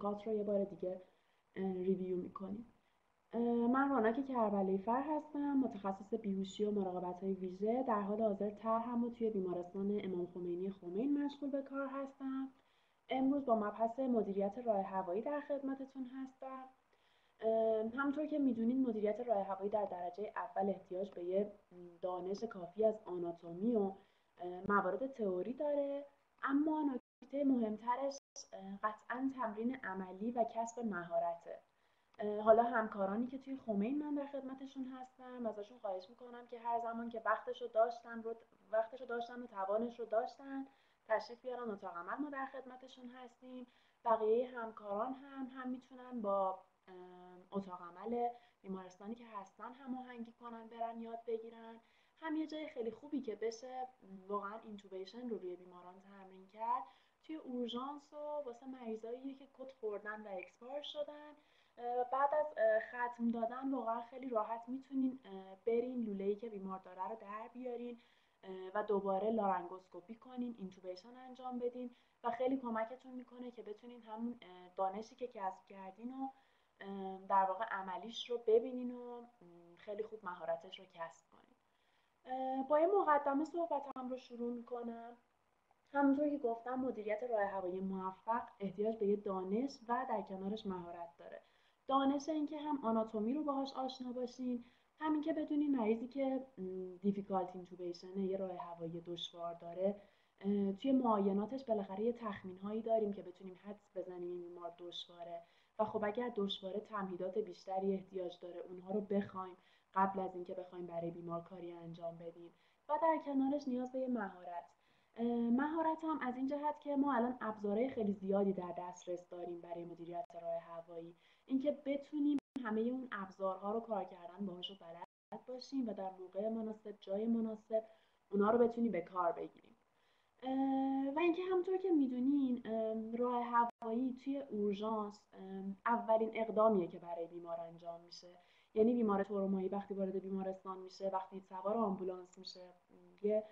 نکات رو یه بار دیگه ریویو می‌کنیم. من روناک کربلایی فر هستم متخصص بیهوشی و مراقبت های ویژه. در حال حاضر طرحم و توی بیمارستان امام خمینی خمین مشغول به کار هستم. امروز با مبحث مدیریت راه هوایی در خدمتتون هستم. همونطور که می‌دونید مدیریت راه هوایی در درجه اول احتیاج به یه دانش کافی از آناتومی و موارد تئوری داره. اما نکته مهمترش قطعا تمرین عملی و کسب مهارته. حالا همکارانی که توی خمین من در خدمتشون هستم ازشون خواهش می‌کنم که هر زمان که وقتش رو داشتن رو وقتش رو داشتن و توانش رو داشتن تشریف بیارن اتاق عمل. ما در خدمتشون هستیم. بقیه همکاران هم هم می‌تونن با اتاق عمل بیمارستانی که هستن هماهنگی کنن برن یاد بگیرن. هم یه جای خیلی خوبی که بشه واقعا intubation رو روی بیماران تمرین کرد. توی اورژانس و واسه مریضایی که کت خوردن و expire شدن بعد از ختم دادن واقعا خیلی راحت می‌تونین برین لوله‌ای که بیمار داره رو در بیارین و دوباره لارنگوسکوپی کنین intubation انجام بدین و خیلی کمکتون می‌کنه که بتونین همون دانشی که کسب کردین و در واقع عملیش رو ببینین و خیلی خوب مهارتش رو کسب کنین. با یه مقدمه صحبتم رو شروع می‌کنم. همونطور که گفتم مدیریت راه هوایی موفق احتیاج به یه دانش و در کنارش مهارت داره. دانش اینکه هم آناتومی رو باهاش آشنا باشین همین که بدونین مریضی که دیفیکالت اینتوبیشن یه راه هوایی دشوار داره توی معایناتش بالاخره یه تخمین هایی داریم که بتونیم حدس بزنیم این بیمار دشواره. و خب اگر دشواره تمهیدات بیشتری احتیاج داره اونها رو بخوایم قبل از اینکه بخوایم برای بیمار کاری انجام بدیم. و در کنارش نیاز به یه مهارت. مهارت هم از این جهت که ما الان ابزارهای خیلی زیادی در دسترس داریم برای مدیریت راه هوایی. اینکه بتونیم همه اون ابزارها رو کار کردن باهاش بلد باشیم و در موقع مناسب جای مناسب اونا رو بتونیم به کار بگیریم. و اینکه همونطور که می‌دونین راه هوایی توی اورژانس اولین اقدامیه که برای بیمار انجام میشه. یعنی بیمار ترومایی وقتی وارد بیمارستان میشه وقتی سوار آمبولانس میشه یه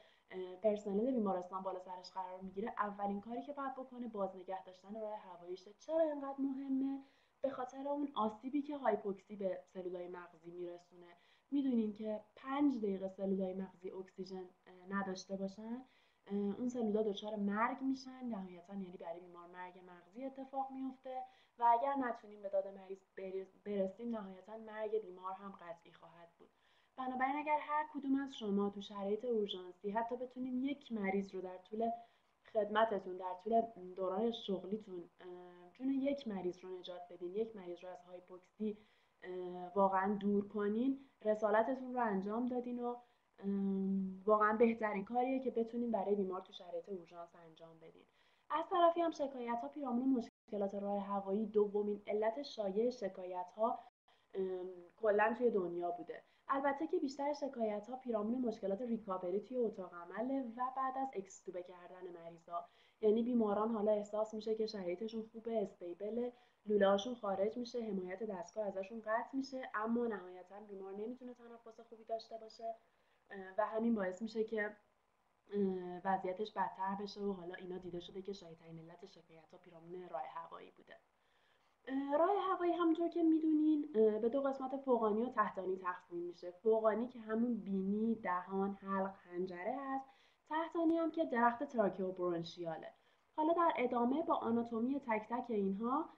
پرسنل بیمارستان بالا سرش قرار می‌گیره. اولین کاری که باید بکنه باز نگه داشتن راه هواییشه چرا اینقدر مهمه؟ به خاطر اون آسیبی که هایپوکسی به سلولای مغزی میرسونه. می‌دونین که پنج دقیقه سلولای مغزی اکسیژن نداشته باشن اون سلولا دچار مرگ میشن. نهایتا یعنی برای بیمار مرگ مغزی اتفاق میفته و اگر نتونیم به داد مریض برسیم نهایتا مرگ بیمار هم قطعی خواهد بود. بنابراین اگر هر کدوم از شما تو شرایط اورژانسی حتی بتونین یک مریض رو در طول خدمتتون در طول دوران شغلیتون جون یک مریض رو نجات بدین یک مریض رو از هایپوکسی واقعا دور کنین رسالتتون رو انجام دادین و واقعا بهترین کاریه که بتونین برای بیمار تو شرایط اورژانس انجام بدین. از طرفی هم شکایت ها پیرامون مشکلات راه هوایی دومین علت شایع شکایت ها کلا توی دنیا بوده. البته که بیشتر شکایت ها پیرامون مشکلات ریکاوری توی اتاق عمله و بعد از اکستوبه کردن مریضا. یعنی بیماران حالا احساس میشه که شرایطشون خوبه استیبل لوله خارج میشه حمایت دستگاه ازشون قطع میشه اما نهایتا بیمار نمی‌تونه تنفس خوبی داشته باشه. و همین باعث میشه که وضعیتش بدتر بشه و حالا اینا دیده شده که شایدترین علت شکایت ها پیرامون راه هوایی بوده. راه هوایی همونطور که می‌دونین به دو قسمت فوقانی و تحتانی تقسیم میشه. فوقانی که همون بینی دهان حلق حنجره هست. تحتانی هم که درخت تراکیو برونشیاله حالا در ادامه با آناتومی تک تک اینها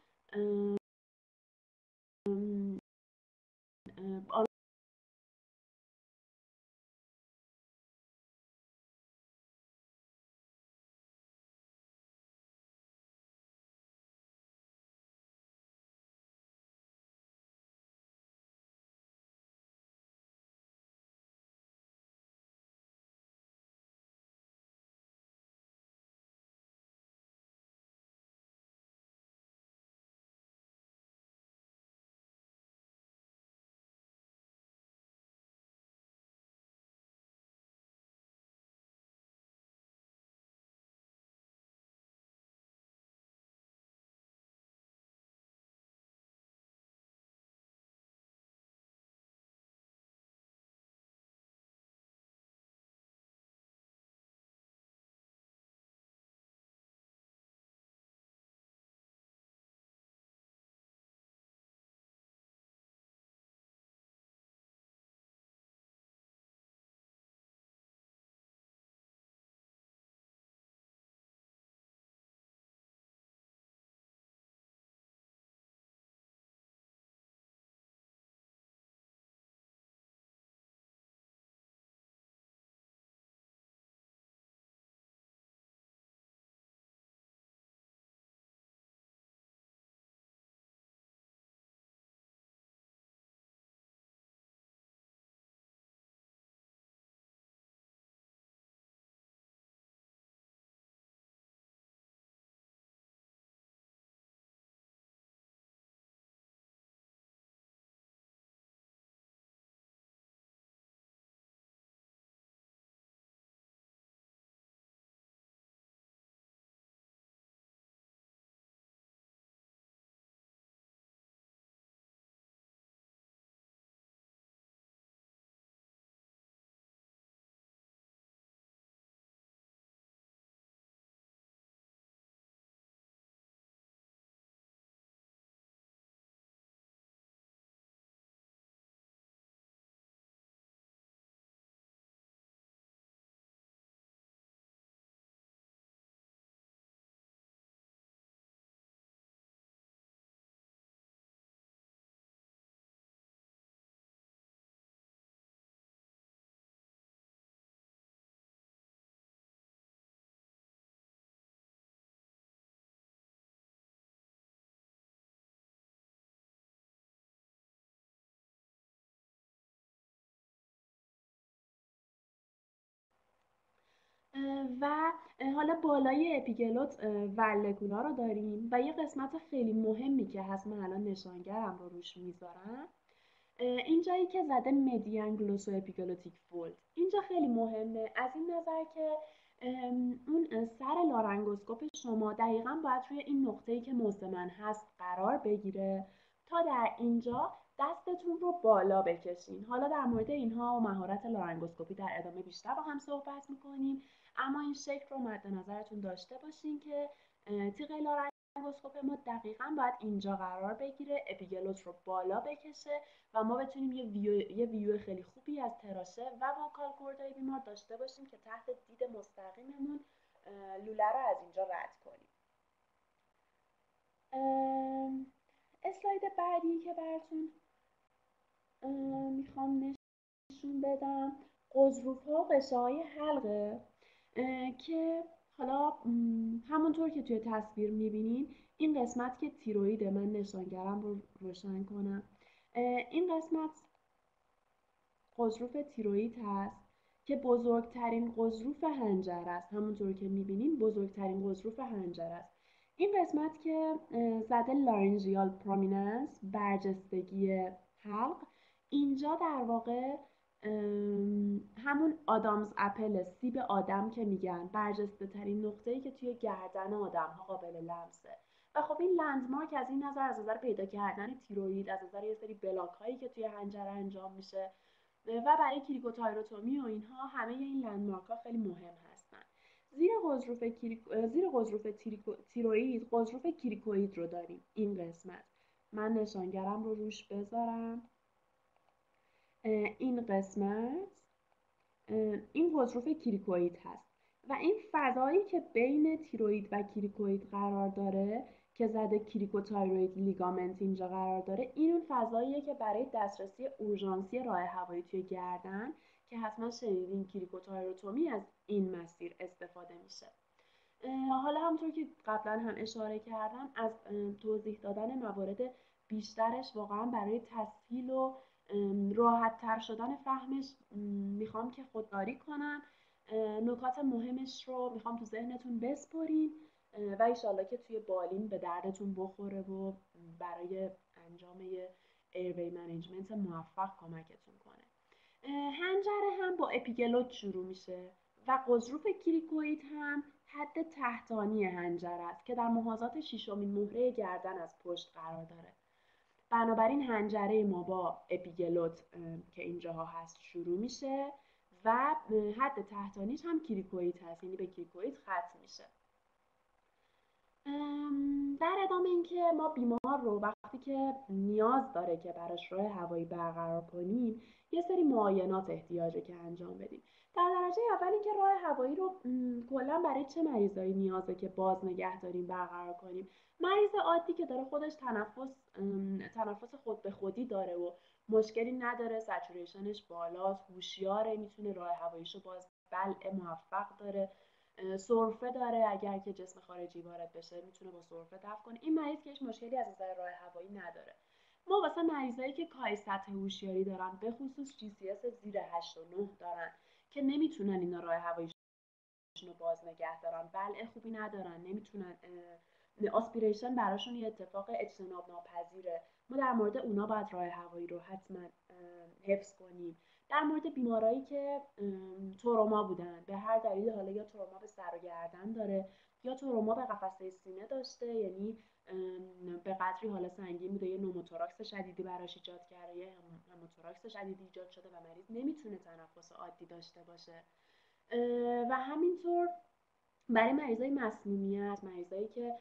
و حالا بالای اپیگلوت والکولا رو داریم و یه قسمت خیلی مهمی که هست من الان نشانگرم رو روش می‌ذارم. اینجایی که زده median glosso-epiglottic fold اینجا خیلی مهمه. از این نظر که اون سر لارنگوسکوپ شما دقیقا باید روی این نقطه‌ای که مد نظر من هست قرار بگیره تا در اینجا دستتون رو بالا بکشین. حالا در مورد اینها و مهارت لارنگوسکوپی در ادامه بیشتر با هم صحبت می‌کنیم. اما این شکل رو مد نظرتون داشته باشین که تیغ لارنگوسکوپ ما دقیقا باید اینجا قرار بگیره اپیگلوت رو بالا بکشه و ما بتونیم یه ویو, یه ویو خیلی خوبی از تراشه و vocal cord ای بیمار داشته باشیم که تحت دید مستقیممون لوله رو از اینجا رد کنیم. اسلاید بعدی که براتون می‌خوام نشون بدم قضروف ها قشه های حلقه. که حالا همونطور که توی تصویر می‌بینین این قسمت که تیرویده من نشانگرم رو روشن کنم. این قسمت قضروف تیروید هست که بزرگترین قضروف هنجر است. همونطور که می‌بینین بزرگترین قضروف هنجر است. این قسمت که زده لارنجیال پرومیننس برجستگی حلق اینجا در واقع همون Adam's apple سیب آدم که میگن برجسته ترین نقطه ای که توی گردن آدم ها قابل لمسه. و خب این landmark از این نظر از نظر پیدا کردن تیروید از نظر یه سری block هایی که توی حنجره انجام میشه و برای cricothyrotomy و اینها همه این landmark ها خیلی مهم هستن. زیر غضروف زیر غضروف تیروید غضروف کریکوید رو داریم. این قسمت. من نشانگرم رو روش بذارم. این قسمت این قضروف کریکوید هست. و این فضایی که بین تیروید و کریکوید قرار داره که زده کریکوتایروید لیگامنت اینجا قرار داره این اون فضاییه که برای دسترسی اورژانسی راه هوایی توی گردن که حتما شنیدین کریکوتایروتومی از این مسیر استفاده میشه. حالا همونطور که قبلا هم اشاره کردم از توضیح دادن موارد بیشترش واقعا برای تسهیل و راحت تر شدن فهمش. می‌خوام که خودداری کنم. نکات مهمش رو می‌خوام تو ذهنتون بسپرین. و ایشالله که توی بالین به دردتون بخوره و برای انجام یه airway management موفق کمکتون کنه. حنجره هم با اپیگلوت شروع میشه و قضروف کریکوید هم حد تحتانی هنجره است که در محاذات شیشمین مهره گردن از پشت قرار داره. بنابراین هنجره ما با اپیگلوت که اینجاها هست شروع میشه و حد تحتانیش هم کریکوید هست یعنی به کریکوید ختم میشه. در ادامه اینکه ما بیمار رو وقتی که نیاز داره که براش راه هوایی برقرار کنیم یه سری معاینات احتیاجه که انجام بدیم. در درجه اول اینکه راه هوایی رو کلا برای چه مریضایی نیازه که باز نگه داریم برقرار کنیم؟ مریض عادی که داره خودش تنفس تنفس خود به خودی داره و مشکلی نداره سچوریشنش بالاست هوشیاره می‌تونه راه هواییشو باز بلع موفق داره سرفه داره اگر که جسم خارجی وارد بشه می‌تونه با سرفه دفع کنه. این مریض که هیچ مشکلی از نظر راه هوایی نداره. ما واسه مریضایی که کاهی سطح هوشیاری دارن به خصوص سی زیر 8 و 9 دارن. که نمی‌تونن اینا راه هواییشون رو باز نگه دارن. بلع خوبی ندارن. نمی‌تونن آسپیریشن براشون یه اتفاق اجتناب ناپذیره ما در مورد اونا باید راه هوایی رو حتما حفظ کنیم. در مورد بیمارایی که تروما بودن. به هر دلیل حالا یا تروما به سر و گردن داره یا تروما به قفسه سینه داشته یعنی به قدری حالا سنگین بوده یه پنوموتوراکس شدیدی براش ایجاد کرده یه هموتوراکس شدیدی ایجاد شده و مریض نمی‌تونه تنفس عادی داشته باشه. و همینطور برای مریضای مسمومیت مریضایی که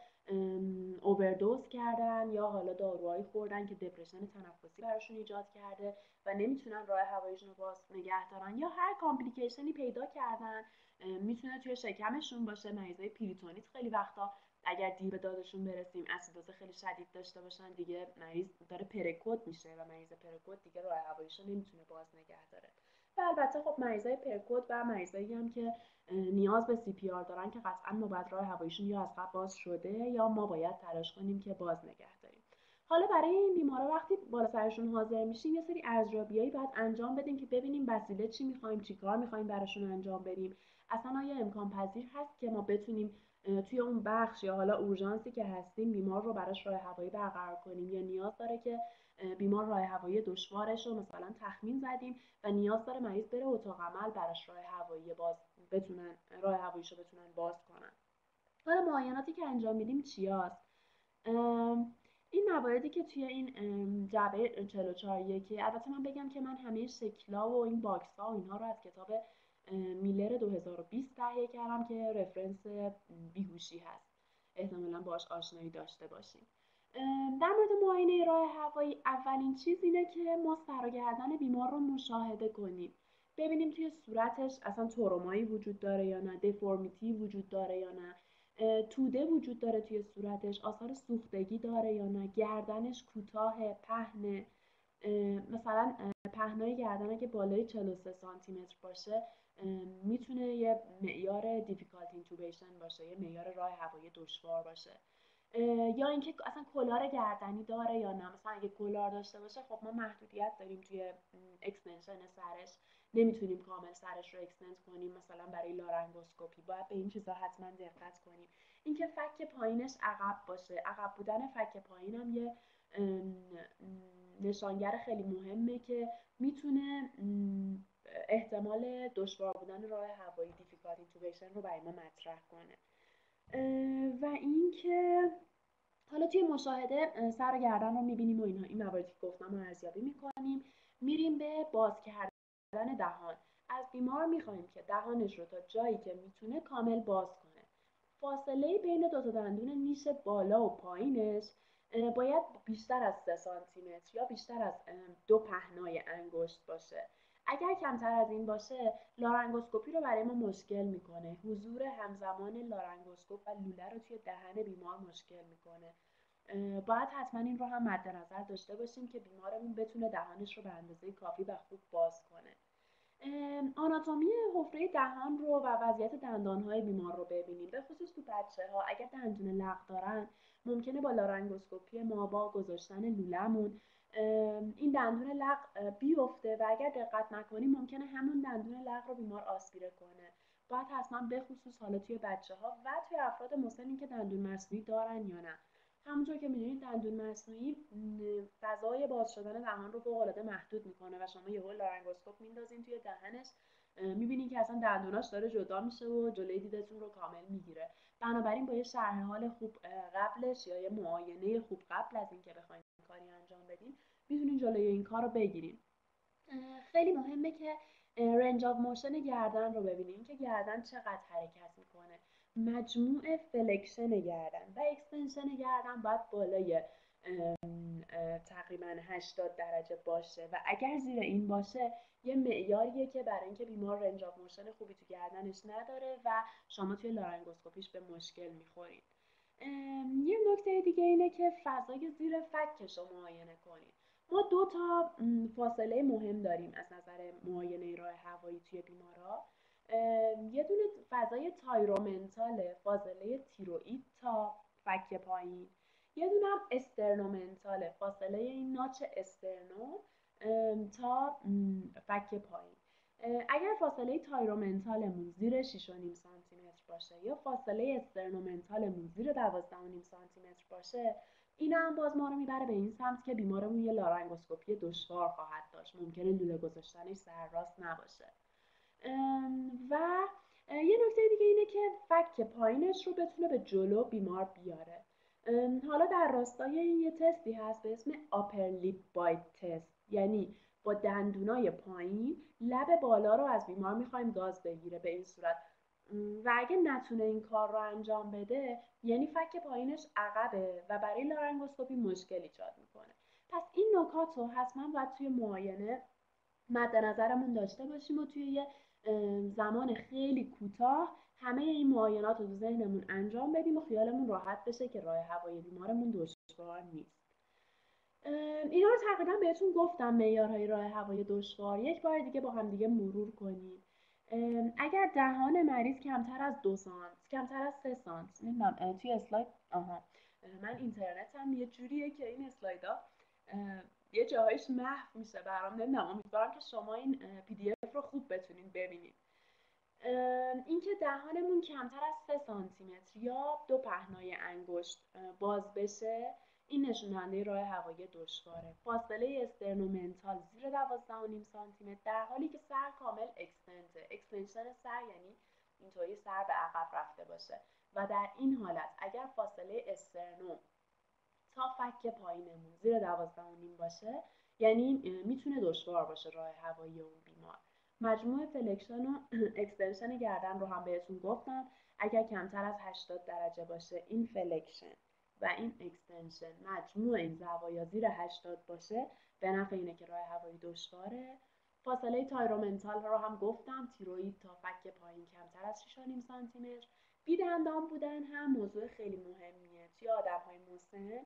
اووردوز کردن یا حالا داروهایی خوردن که depression تنفسی براشون ایجاد کرده و نمی‌تونن راه هواییشون رو باز نگه دارن یا هر complication ی پیدا کردن می‌تونه توی شکمشون باشه. مریضای پیریتونیت خیلی وقتا اگر دیر به دادشون برسیم اسیدوز خیلی شدید داشته باشن دیگه مریض داره پرکود میشه و مریض پرکود دیگه راه هواییش نمی‌تونه باز نگه داره. و البته خب مریضای پرکود و مریضایی هم که نیاز به سی پی آر دارن که قطعا ما باید راه هواییشون یا از قبل باز شده یا ما باید تلاش کنیم که باز نگه داریم. حالا برای این بیمارا وقتی بالا سرشون حاضر میشیم یه سری ارزیابیایی باید انجام بدیم که ببینیم وسیله چی می‌خوایم چی کار می‌خوایم براشون انجام بدیم. اصلا آیا امکان پذیر هست که ما بتونیم توی اون بخش یا حالا اورژانسی که هستیم بیمار رو براش راه هوایی برقرار کنیم یا نیاز داره که بیمار راه هوایی دشوارش رو مثلا تخمین زدیم و نیاز داره مریض بره اتاق عمل براش راه هوایی باز بتونن راه هواییش رو بتونن باز کنن. حالا معایناتی که انجام میدیم چیاست؟ این مواردی که توی این جعبه 44 که البته من بگم که من همه شکلا و این box ها و اینها رو از کتاب میلر 2020 تهیه کردم که رفرنس بیهوشی هست. احتمالا باش آشنایی داشته باشیم. در مورد معاینه راه هوایی اولین چیز اینه که ما گردن بیمار رو مشاهده کنیم. ببینیم توی صورتش اصلا ترومایی وجود داره یا نه دفورمیتی وجود داره یا نه. توده وجود داره توی صورتش آثار سوختگی داره یا نه گردنش کوتاه پهنه. مثلا پهنای گردن اگه بالای 43 سانتی متر باشه می‌تونه یه معیار difficult intubation باشه یه معیار راه هوایی دشوار باشه. یا اینکه اصلا collar گردنی داره یا نه. مثلا اگه collar داشته باشه خب ما محدودیت داریم توی extension سرش. نمی‌تونیم کامل سرش رو extend کنیم مثلا برای لارنگوسکوپی. باید به این چیزا حتما دقت کنیم. اینکه فک پایینش عقب باشه. عقب بودن فک پایین هم یه نشانگر خیلی مهمه که می‌تونه احتمال دشوار بودن راه هوایی دیفیکالت اینتوبیشن رو برای ما مطرح کنه. و اینکه حالا توی مشاهده سر و گردن رو می‌بینیم و اینها این مواردی که گفتم رو ارزیابی می‌کنیم. میریم به باز کردن دهان. از بیمار می‌خوایم که دهانش رو تا جایی که می‌تونه کامل باز کنه. فاصله بین دو تا دندون نیش بالا و پایینش. باید بیشتر از 3 سانتی متر یا بیشتر از دو پهنای انگشت باشه. اگر کمتر از این باشه لارنگوسکوپی رو برای ما مشکل می‌کنه. حضور همزمان لارنگوسکوپ و لوله رو توی دهن بیمار مشکل می‌کنه. باید حتما این رو هم مد نظر داشته باشیم که بیمارمون بتونه دهانش رو به اندازه کافی و خوب باز کنه. آناتومی حفره دهان رو و وضعیت دندانهای بیمار رو ببینیم. به خصوص تو بچه ها اگر دندون لق دارن ممکنه با لارنگوسکوپی ما با گذاشتن لولمون این دندون لق بیفته و اگر دقت نکنیم ممکنه همون دندون لق رو بیمار آسپیره کنه. باید حتما به خصوص حالا توی بچه ها و توی افراد مسنی که دندون مصنوعی دارن یا نه. همونطور که می‌دونید دندون مصنوعی فضای باز شدن دهان رو فوق العاده محدود می‌کنه و شما یهو لارنگوسکوپ میندازین توی دهنش می‌بینین که اصلا دندوناش داره جدا میشه و جلوی دیدتون رو کامل می‌گیره. بنابراین با یه شرح حال خوب قبلش یا یه معاینه خوب قبل از اینکه بخواین کاری انجام بدین می‌تونین جلوی این کار رو بگیرین خیلی مهمه که range of motion گردن رو ببینیم که گردن چقدر حرکت می‌کنه. مجموع flexion گردن و extension گردن باید بالای تقریبا 80 درجه باشه. و اگر زیر این باشه یه معیاریه که برای اینکه بیمار range of motion خوبی تو گردنش نداره و شما توی لارنگوسکوپیش به مشکل می‌خورید. یه نکته دیگه اینه که فضای زیر فکش رو معاینه کنید. ما دو تا فاصله مهم داریم از نظر معاینه راه هوایی توی بیمارا. یه دونه فضای thyromental فاصله تیروئید تا فک پایین. یه دونه هم sternomental فاصله این notch استرنوم تا فک پایین. اگر فاصله thyromental مون زیر 6.5 سانتی متر باشه یا فاصله sternomental مون زیر 12.5 سانتی متر باشه این هم باز ما رو می‌بره به این سمت که بیمارمون یه لارنگوسکوپی دشوار خواهد داشت. ممکنه لوله گذاشتنش سرراست نباشه. و یه نکته دیگه اینه که فک پایینش رو بتونه به جلو بیمار بیاره. حالا در راستای یه تستی هست به اسم upper lip bite test یعنی با دندونای پایین لب بالا رو از بیمار می‌خوایم گاز بگیره به این صورت. و اگه نتونه این کار رو انجام بده یعنی فک پایینش عقبه و برای لارنگوسکوپی مشکل ایجاد می‌کنه. پس این نکات رو حتما باید توی معاینه مد نظرمون داشته باشیم و توی یه زمان خیلی کوتاه همه این معاینات رو تو ذهنمون انجام بدیم و خیالمون راحت بشه که راه هوایی بیمارمون دشوار نیست. اینا رو تقریبا بهتون گفتم معیارهای راه هوایی دشوار. یک بار دیگه با هم دیگه مرور کنیم. اگر دهان مریض کمتر از دو سانت کمتر از سه سانت نمی‌دونم توی اسلاید؟ آها. من اینترنتم یه جوریه که این اسلایدا یه جاهایش محو میشه برام. نمی‌دونم امیدوارم که شما این PDF رو خوب بتونین ببینید اینکه دهانمون کمتر از 3 سانتی متر یا دو پهنای انگشت باز بشه این نشوننده راه هوایی دشواره. فاصله sternomental زیر 12.5 سانتی متر در حالی که سر کامل extend ه extension سر یعنی اینطوری سر به عقب رفته باشه. و در این حالت اگر فاصله استرنوم تا فک پایینمون زیر 12.5 باشه یعنی می‌تونه دشوار باشه راه هوایی اون مجموع flexion و extension گردن رو هم بهتون گفتم. اگر کمتر از 80 درجه باشه این flexion و این extension مجموع این زوایا زیر 80 باشه به نفع اینه که راه هوایی دشواره. فاصله thyromental رو هم گفتم تیروید تا فک پایین کمتر از 6.5 سانتی متر بیدندان بودن هم موضوع خیلی مهمیه توی آدم های مسن.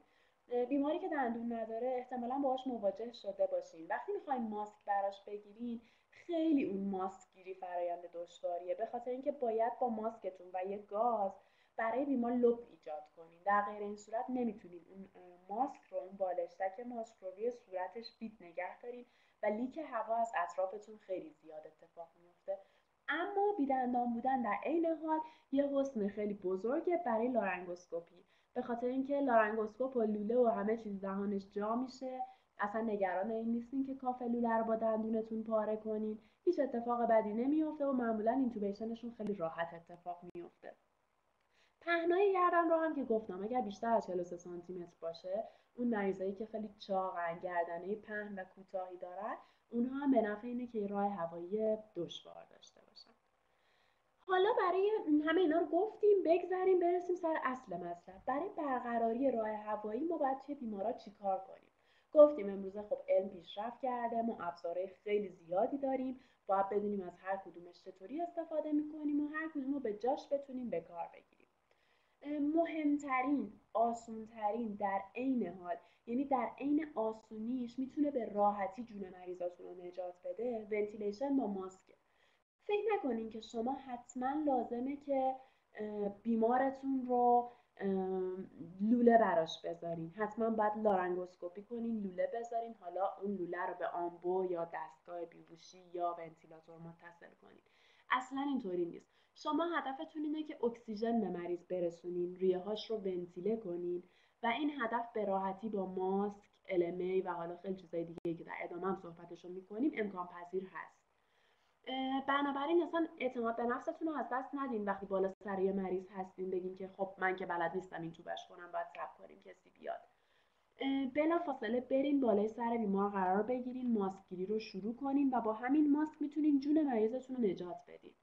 بیماری که دندون نداره احتمالا باهاش مواجه شده باشین. وقتی می‌خواین ماسک براش بگیرین خیلی اون ماسک گیری فرایند دشواریه. به خاطر اینکه باید با ماسکتون و یه گاز برای بیمار لب ایجاد کنین. در غیر این صورت نمی‌تونین اون ماسک رو اون بالشتک ماسک رو روی صورتش fit نگه دارین و leak هوا از اطرافتون خیلی زیاد اتفاق میفته. اما بیدندان بودن در عین حال یه حسن خیلی بزرگه برای لارنگوسکوپی. به خاطر اینکه لارنگوسکوپ و لوله و همه چیز دهانش جا میشه. اصلا نگران این نیستین که cuff لوله رو با دندونتون پاره کنین. هیچ اتفاق بدی نمیفته و معمولا intubation شون خیلی راحت اتفاق میفته پهنای گردن رو هم که گفتم اگر بیشتر از 43 سانتی متر باشه اون مریضایی که خیلی چاقن گردنه پهن و کوتاهی دارن اونها هم به نفع اینه که راه هوایی دشوار داشته باشن. حالا برای همه اینا رو گفتیم بگذریم برسیم سر اصل مطلب. برای برقراری راه هوایی ما باید توی بیمارا چیکار کنیم؟ گفتیم امروزه خب علم پیشرفت کرده ما ابزارهای خیلی زیادی داریم. باید بدونیم از هر کدومش چطوری استفاده می‌کنیم و هر کدوم رو به جاش بتونیم به کار بگیریم. مهمترین آسونترین در عین حال یعنی در عین آسونیش می‌تونه به راحتی جون مریضاتون رو نجات بده ventilation با ماسک. فکر نکنین که شما حتما لازمه که بیمارتون رو لوله براش بذارین. حتما باید لارنگوسکوپی کنین لوله بذارین. حالا اون لوله رو به آمبو یا دستگاه بیهوشی یا ونتیلاتور متصل کنین. اصلا اینطوری نیست. شما هدفتون اینه که اکسیژن به مریض برسونین ریه هاش رو ونتیله کنین و این هدف به راحتی با ماسک المی و حالا خیلی چیزای دیگه که در ادامه هم صحبتشون می‌کنیم امکان پذیر هست. بنابراین اصلا اعتماد به نفستون رو از دست ندین. وقتی بالا سر یه مریض هستین بگین که خب من که بلد نیستم این توبش کنم باید صبر کنیم کسی بیاد. بلا فاصله برین بالای سر بیمار قرار بگیرین ماسکگیری رو شروع کنین و با همین ماسک می‌تونین جون مریضتون رو نجات بدین.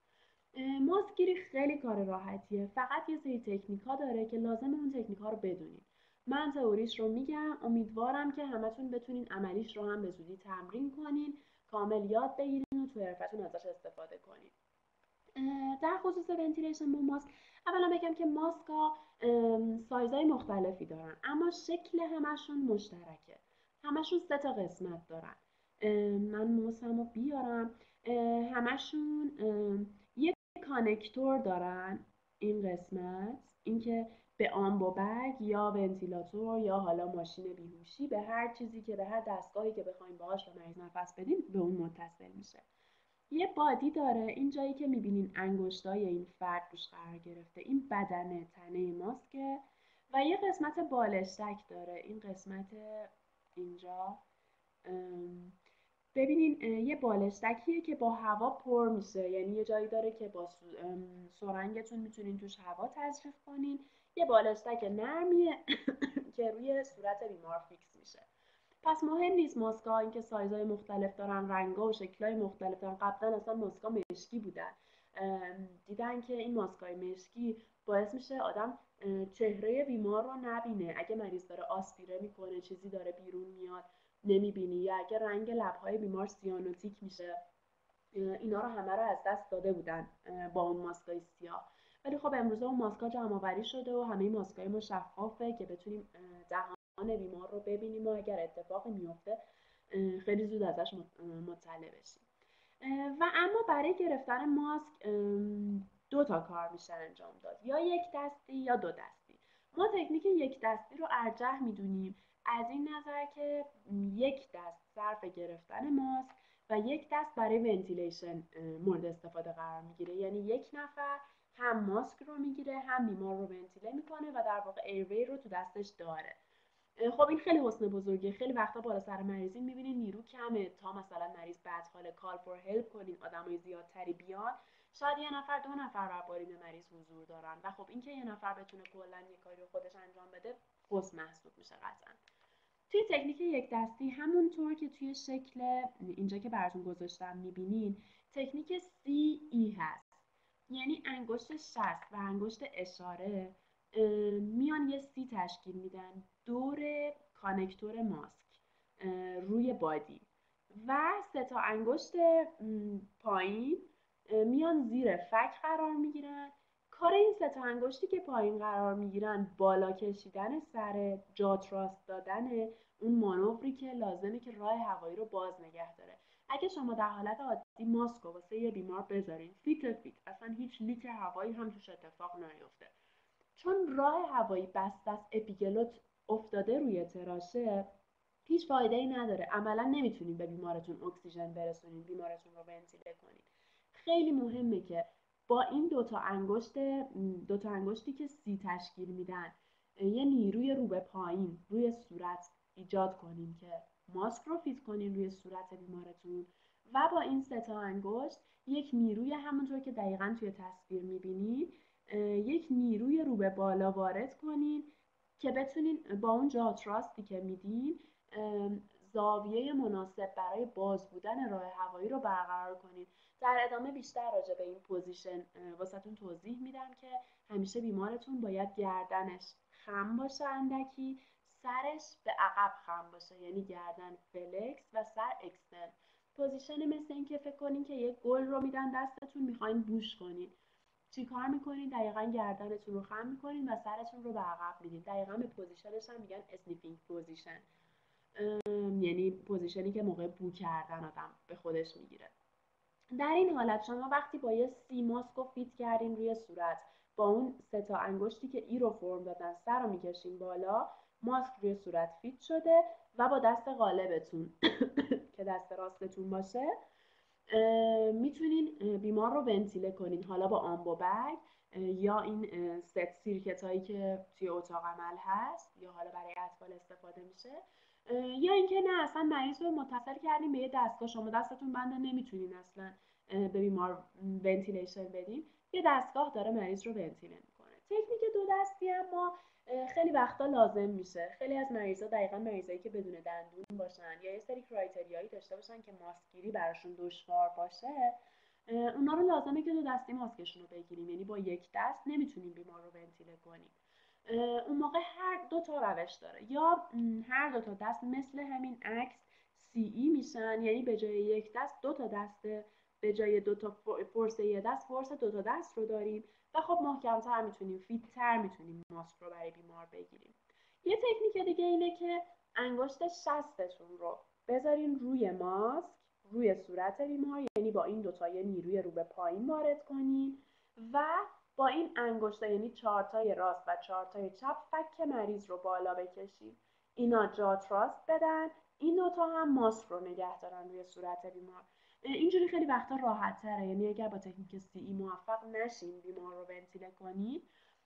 ماسکگیری خیلی کار راحتیه. فقط یه سری تکنیک ها داره که لازم اون تکنیک ها رو بدونین. من تئوریش رو میگم امیدوارم که همتون بتونین عملیش رو هم به زودی تمرین کنین کامل یاد بگیرین. و تو حرفتون ازش استفاده کنین در خصوص ونتیلیشن با ماسک اولا بگم که ماسک ها سایزهای مختلفی دارن اما شکل همشون مشترکه. همشون سه تا قسمت دارن. من موسم رو بیارم. همشون یک کانکتور دارن این قسمت. اینکه به آمبوبگ یا ونتیلاتور یا حالا ماشین بیهوشی به هر چیزی که به هر دستگاهی که بخوایم باهاش به مریض نفس بدیم به اون متصل میشه. یه بادی داره این جایی که می‌بینین انگشتای این فرد روش قرار گرفته این بدن تنه ماسکه و یه قسمت بالشتک داره این قسمت اینجا. ببینین یه بالشتکیه که با هوا پر میشه یعنی یه جایی داره که با سرنگتون می‌تونین توش هوا تزریق کنین. یه بالستک نرمیه که روی صورت بیمار فیکس میشه. پس مهم نیست ماسکا اینکه سایزهای مختلف دارن رنگا و شکلهای مختلف دارن. قبلا اصلا ماسکا مشکی بودن. دیدن که این ماسکای مشکی باعث میشه آدم چهره بیمار رو نبینه. اگه مریض داره آسپیره می‌کنه چیزی داره بیرون میاد نمی‌بینی. یا اگه رنگ لبهای بیمار سیانوتیک میشه اینا رو همه رو از دست داده بودن با اون ماسکای سیاه. ولی خب امروزه اون ماسکا جمع شده و همه ماسکای ما شفافه که بتونیم دهان بیمار رو ببینیم و اگر اتفاقی میفته خیلی زود ازش مطلع بشیم. و اما برای گرفتن ماسک دو تا کار میشه انجام داد. یا یک دستی یا دو دستی. ما تکنیک یک دستی رو ارجح می‌دونیم. از این نظر که یک دست صرف گرفتن ماسک و یک دست برای ventilation مورد استفاده قرار می‌گیره. یعنی یک نفر هم ماسک رو می‌گیره هم بیمار رو ونتیله می‌کنه و در واقع airway رو تو دستش داره. خب این خیلی حسن بزرگه خیلی وقتا بالا سر مریضی می‌بینین نیرو کمه. تا مثلا مریض بعد حال call for help کنین آدمای زیادتری بیان شاید یه نفر دو نفر بر بارین مریض حضور دارن. و خب اینکه یه نفر بتونه کلا یه کاری رو خودش انجام بده حسن محسوب میشه قطعا. توی تکنیک یک دستی همونطور که توی شکل اینجا که براتون گذاشتم می‌بینین تکنیک سی ای هست. یعنی انگشت شست و انگشت اشاره میان یه سی تشکیل میدن. دور کانکتور ماسک روی بادی. و سه تا انگشت پایین میان زیر فک قرار می‌گیرن. کار این سه تا انگشتی که پایین قرار می‌گیرن بالا کشیدن سر jaw thrust دادن اون مانوری که لازمه که راه هوایی رو باز نگه داره. اگه شما در حالت عادی ماسک واسه یه بیمار بذارین fit fit اصلا هیچ leak هوایی هم توش اتفاق نیفته. چون راه هوایی بست از اپیگلوت افتاده روی تراشه هیچ فایده ای نداره. عملا نمی‌تونین به بیمارتون اکسیژن برسونین بیمارتون رو ونتیله کنین خیلی مهمه که با این دوتا انگشت دوتا انگشتی که سی تشکیل میدن یه نیروی رو به پایین روی صورت ایجاد کنین که ماسک رو فیت کنین روی صورت بیمارتون. و با این سه تا انگشت یک نیروی همونطور که دقیقا توی تصویر می‌بینید یک نیروی رو به بالا وارد کنین که بتونین با اون jaw thrust ی که میدین زاویه مناسب برای باز بودن راه هوایی رو برقرار کنین. در ادامه بیشتر راجع به این position واسه‌تون توضیح میدم که همیشه بیمارتون باید گردنش خم باشه اندکی سرش به عقب خم باشه یعنی گردن flex و سر extend position مثل این که فکر کنین که یک گل رو میدن دستتون می‌خواین بوش کنین. چیکار می‌کنین؟ دقیقا گردنتون رو خم می‌کنین و سرتون رو به عقب میدین. دقیقا به position ش هم میگن sniffing position یعنی position ی که موقع بو کردن آدم به خودش می‌گیره. در این حالت شما وقتی با یه C ماسک رو fit کردین روی صورت با اون سه تا انگشتی که E رو فرم دادن سر رو می‌کشین بالا ماسک روی صورت fit شده. و با دست غالبتون که دست راستتون باشه می‌تونین بیمار رو ونتیله کنین. حالا با Ambu bag یا این set circuit هایی که توی اتاق عمل هست یا حالا برای اطفال استفاده میشه. یا اینکه نه اصلا مریض رو متصل کردیم به یه دستگاه. شما دستتون بنده نمی‌تونین اصلا به بیمار ventilation بدین. یه دستگاه داره مریض رو ونتیله می‌کنه. تکنیک دو دستی اما خیلی وقتا لازم میشه. خیلی از مریضا دقیقا مریضایی که بدون دندون باشن یا یه سری criteria یی داشته باشن که ماسکگیری براشون دشوار باشه اونا رو لازمه که دو دستی ماسکشون رو بگیریم. یعنی با یک دست نمی‌تونیم بیمار رو ونتیله کنیم. اون موقع هر دو تا روش داره. یا هر دو تا دست مثل همین عکس C E میشن یعنی به جای یک دست دو تا دست به جای دو تا force یه دست force دو تا دست رو داریم. و خب محکمتر می‌تونیم fit تر می‌تونیم ماسک رو برای بیمار بگیریم. یه تکنیک دیگه اینه که انگشت شستتون رو بذارین روی ماسک روی صورت بیمار یعنی با این دوتا یه نیروی رو به پایین وارد کنین و با این انگشتا یعنی چارتای راست و چارتای چپ فک مریض رو بالا بکشید اینا جات راست بدن. این دوتا هم ماسک رو نگه دارن روی صورت بیمار. اینجوری خیلی وقتا راحت تره یعنی اگر با تکنیک سی ای موفق نشین بیمار رو ونتیله کنید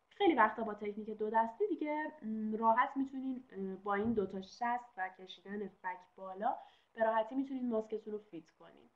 خیلی وقتا با تکنیک دو دستی دیگه راحت می‌تونین با این دوتا شست و کشیدن فک بالا به راحتی می‌تونین ماسکتون رو fit کنین.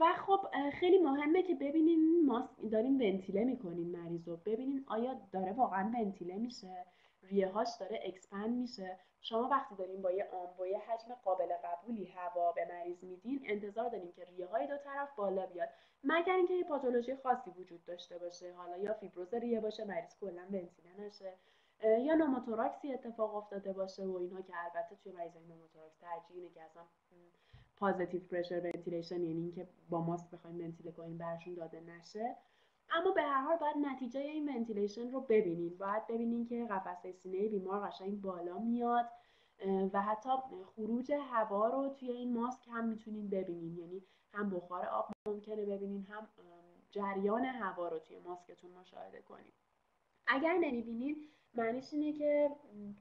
و خب خیلی مهمه که ببینین ماسک دارین ونتیله می‌کنین مریض رو ببینین آیا داره واقعا ونتیله میشه؟ ریه هاش داره expand میشه؟ شما وقتی دارین با یه Ambu ی حجم قابل قبولی هوا به مریض میدین انتظار دارین که ریه های دو طرف بالا بیاد. مگر اینکه یه پاتولوژی خاصی وجود داشته باشه حالا یا فیبروز ریه باشه مریض کلا ونتیله نشه یا نوموتوراکسی اتفاق افتاده باشه و اینها که البته توی مریضای نوموتوراکس ترجیح اینه که اصلا positive pressure ventilation یعنی اینکه با ماسک بخوایم ونتیله کنیم برشون داده نشه. اما به هر حال باید نتیجه این ventilation رو ببینین. باید ببینین که قفسه سینه بیمار قشنگ بالا میاد و حتی خروج هوا رو توی این ماسک هم می‌تونین ببینین. یعنی هم بخار آب ممکنه ببینین هم جریان هوا رو توی ماسکتون مشاهده کنین. اگر نمی‌بینین معنیش اینه که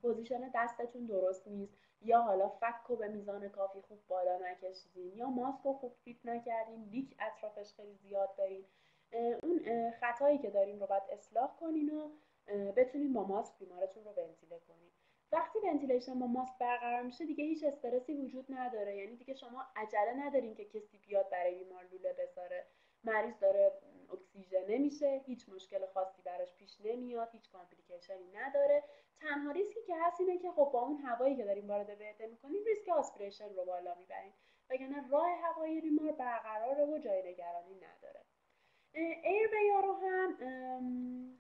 position دستتون درست نیست. یا حالا فک رو به میزان کافی خوب بالا نکشیدین یا ماسک رو خوب fit نکردین leak اطرافش خیلی زیاد دارین. اون خطایی که دارین رو باید اصلاح کنین و بتونین با ماسک بیمارتون رو ونتیله کنین. وقتی ventilation با ماسک برقرار میشه دیگه هیچ استرسی وجود نداره. یعنی دیگه شما عجله ندارین که کسی بیاد برای بیمار لوله بذاره. مریض داره اکسیژنه میشه هیچ مشکل خاصی براش پیش نمیاد هیچ complication ی نداره. تنها ریسکی که هست اینه که خب با اون هوایی که داریم وارد معده می‌کنیم ریسک aspiration رو بالا می‌بریم وگرنه راه هوایی بیمار برقراره و جای نگرانی نداره. airway رو هم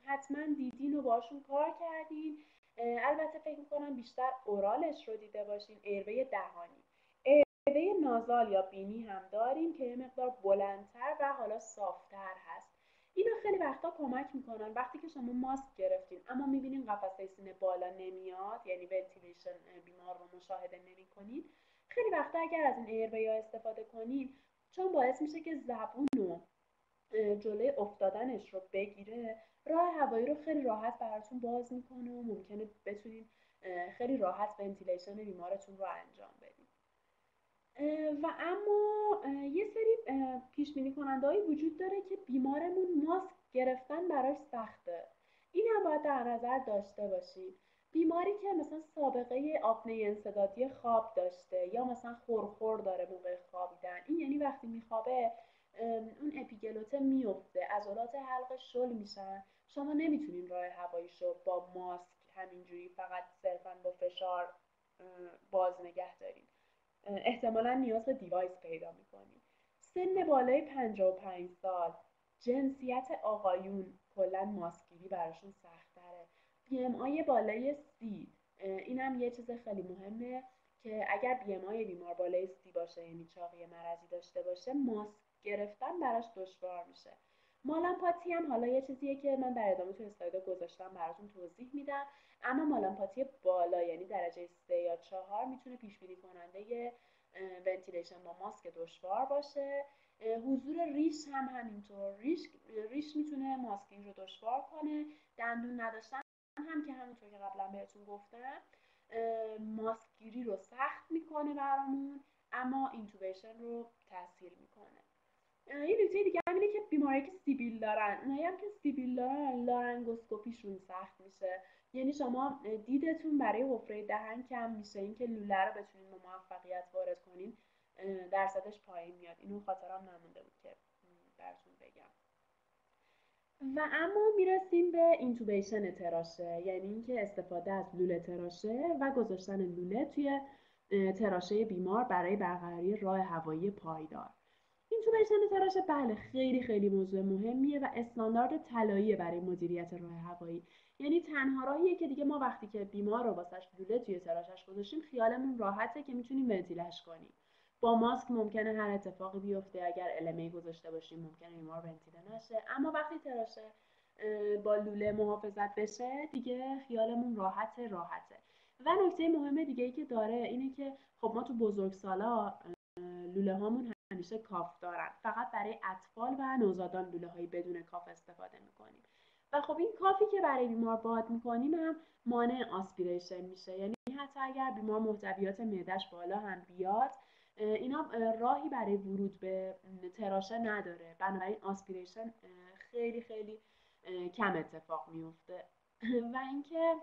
حتما دیدین و باشون کار کردین. البته فکر می‌کنم بیشتر oral ش رو دیده باشین. airway دهانی. ایروی نازال یا بینی هم داریم که مقدار بلندتر و حالا صافتر هست. اینا خیلی وقتا کمک می‌کنن. وقتی که شما ماسک گرفتین اما می‌بینین قفسه سینه بالا نمیاد یعنی ونتیلیشن بیمار رو مشاهده نمی‌کنین. خیلی وقتا اگر از این ایروی استفاده کنین چون باعث میشه که زبون و جلوی افتادنش رو بگیره راه هوایی رو خیلی راحت براتون باز می‌کنه و ممکنه بتونین خیلی راحت ونتیلیشن بیمارتون رو انجام بدین. و اما یه سری پیش بینی کننده وجود داره که بیمارمون ماسک گرفتن براش سخته. این هم باید در نظر داشته باشید بیماری که مثلا سابقه آپنه انصدادی خواب داشته یا مثلا خورخور داره موقع خوابیدن این یعنی وقتی میخوابه اون اپیگلوته میفته عضلات حلق شل میشن. شما نمی‌تونین راه هواییش با ماسک همینجوری فقط صرفا با فشار باز نگه دارین. احتمالا نیاز به device پیدا می‌کنین سن بالای 55 سال جنسیت آقایون کلا ماسکگیری براشون سختتره. BMI بالای سی اینم یه چیز خیلی مهمه که اگر BMI بیمار بالای سی باشه یعنی چاقی مرضی داشته باشه ماسک گرفتن براش دشوار میشه. Mallampati هم حالا یه چیزیه که من در ادامه تو اسلاید گذاشتم براتون توضیح میدم. اما Mallampati بالا یعنی درجه سه یا چهار می‌تونه پیش بینی کننده ventilation با ماسک دشوار باشه. حضور ریش هم همینطور. ریش, ریش می‌تونه masking رو دشوار کنه. دندون نداشتن هم که همونطور که قبلا بهتون گفتم ماسکگیری رو سخت می‌کنه برامون اما intubation رو تسهیل می‌کنه. یه نکته دیگه هم اینه که بیماری که سیبیل دارن اونایی هم که سیبیل دارن لارنگوسکوپیشون سخت میشه. یعنی شما دیدتون برای حفره دهن کم میشه اینکه لوله رو بتونین با موفقیت وارد کنین درصدش پایین میاد. اینو خاطرم نمونده بود که براتون بگم. و اما می‌رسیم به اینتوبیشن تراشه یعنی اینکه استفاده از لوله تراشه و گذاشتن لوله توی تراشه بیمار برای برقراری راه هوایی پایدار. اینتوبیشن تراشه بله خیلی خیلی موضوع مهمیه و استاندارد طلاییه برای مدیریت راه هوایی. یعنی تنها راهیه که دیگه ما وقتی که بیمار رو واسش لوله توی تراشش گذاشتیم خیالمون راحته که می‌تونیم ونتیلش کنیم. با ماسک ممکنه هر اتفاقی بیفته اگر المی گذاشته باشیم ممکنه بیمار ونتیله نشه. اما وقتی تراشه با لوله محافظت بشه دیگه خیالمون راحته راحته. و نکته مهم دیگه ای که داره اینه که خب ما تو بزرگسالا لوله هامون همیشه کاف دارن. فقط برای اطفال و نوزادان لوله هایی بدون کاف استفاده می‌کنیم. و خب این cuff ی که برای بیمار باد می‌کنیم هم مانع aspiration میشه. یعنی حتی اگر بیمار محتویات معدش بالا هم بیاد اینا راهی برای ورود به تراشه نداره. بنابراین aspiration خیلی خیلی کم اتفاق میفته و اینکه